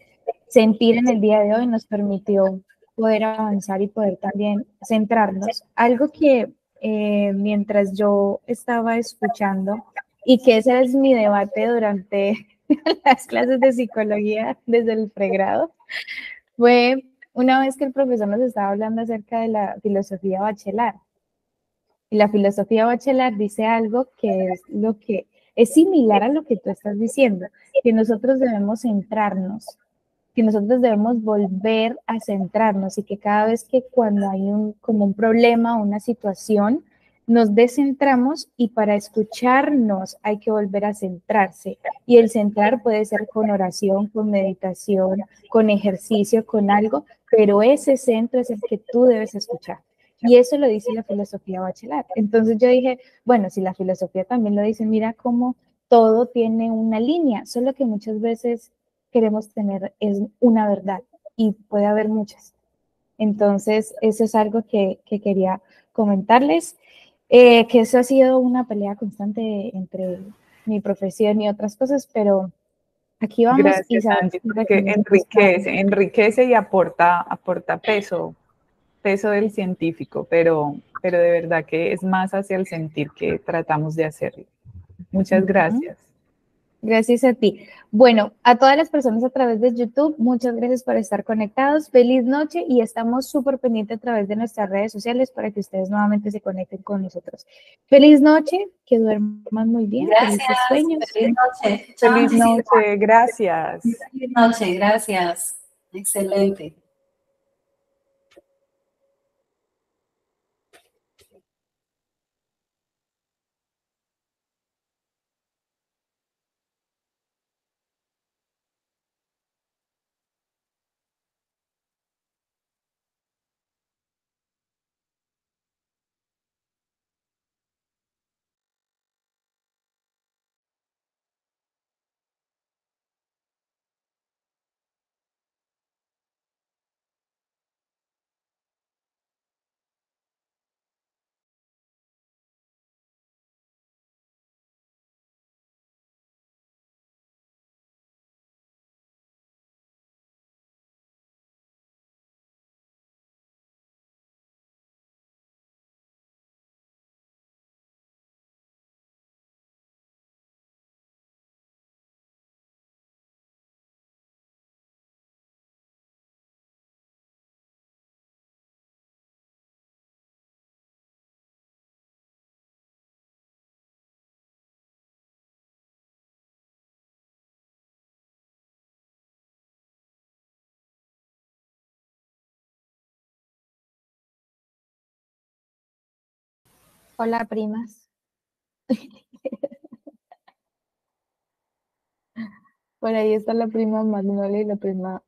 Speaker 3: sentir en el día de hoy nos permitió poder avanzar y poder también centrarnos. Algo que eh, mientras yo estaba escuchando y que ese es mi debate durante las clases de psicología desde el pregrado, fue una vez que el profesor nos estaba hablando acerca de la filosofía bachelar. Y la filosofía bachelar dice algo que es lo que es similar a lo que tú estás diciendo, que nosotros debemos centrarnos, que nosotros debemos volver a centrarnos y que cada vez que cuando hay un como un problema o una situación, nos descentramos y para escucharnos hay que volver a centrarse. Y el centrar puede ser con oración, con meditación, con ejercicio, con algo, pero ese centro es el que tú debes escuchar. Y eso lo dice la filosofía bachelar. Entonces yo dije, bueno, si la filosofía también lo dice, mira cómo todo tiene una línea, solo que muchas veces queremos tener es una verdad y puede haber muchas. Entonces, eso es algo que, que quería comentarles. Eh, que eso ha sido una pelea constante entre mi profesión y otras cosas, pero aquí vamos.
Speaker 2: Gracias, Angie, porque enriquece, enriquece y aporta, aporta peso, peso del científico, pero, pero de verdad que es más hacia el sentir que tratamos de hacerlo. Muchas gracias.
Speaker 3: Gracias a ti. Bueno, a todas las personas a través de YouTube, muchas gracias por estar conectados. Feliz noche y estamos súper pendientes a través de nuestras redes sociales para que ustedes nuevamente se conecten con nosotros. Feliz noche, que duerman muy bien.
Speaker 1: Gracias. Feliz noche.
Speaker 2: Feliz noche, gracias.
Speaker 1: Feliz noche, gracias. Excelente.
Speaker 3: Hola, primas. Por ahí está la prima Magnolia y la prima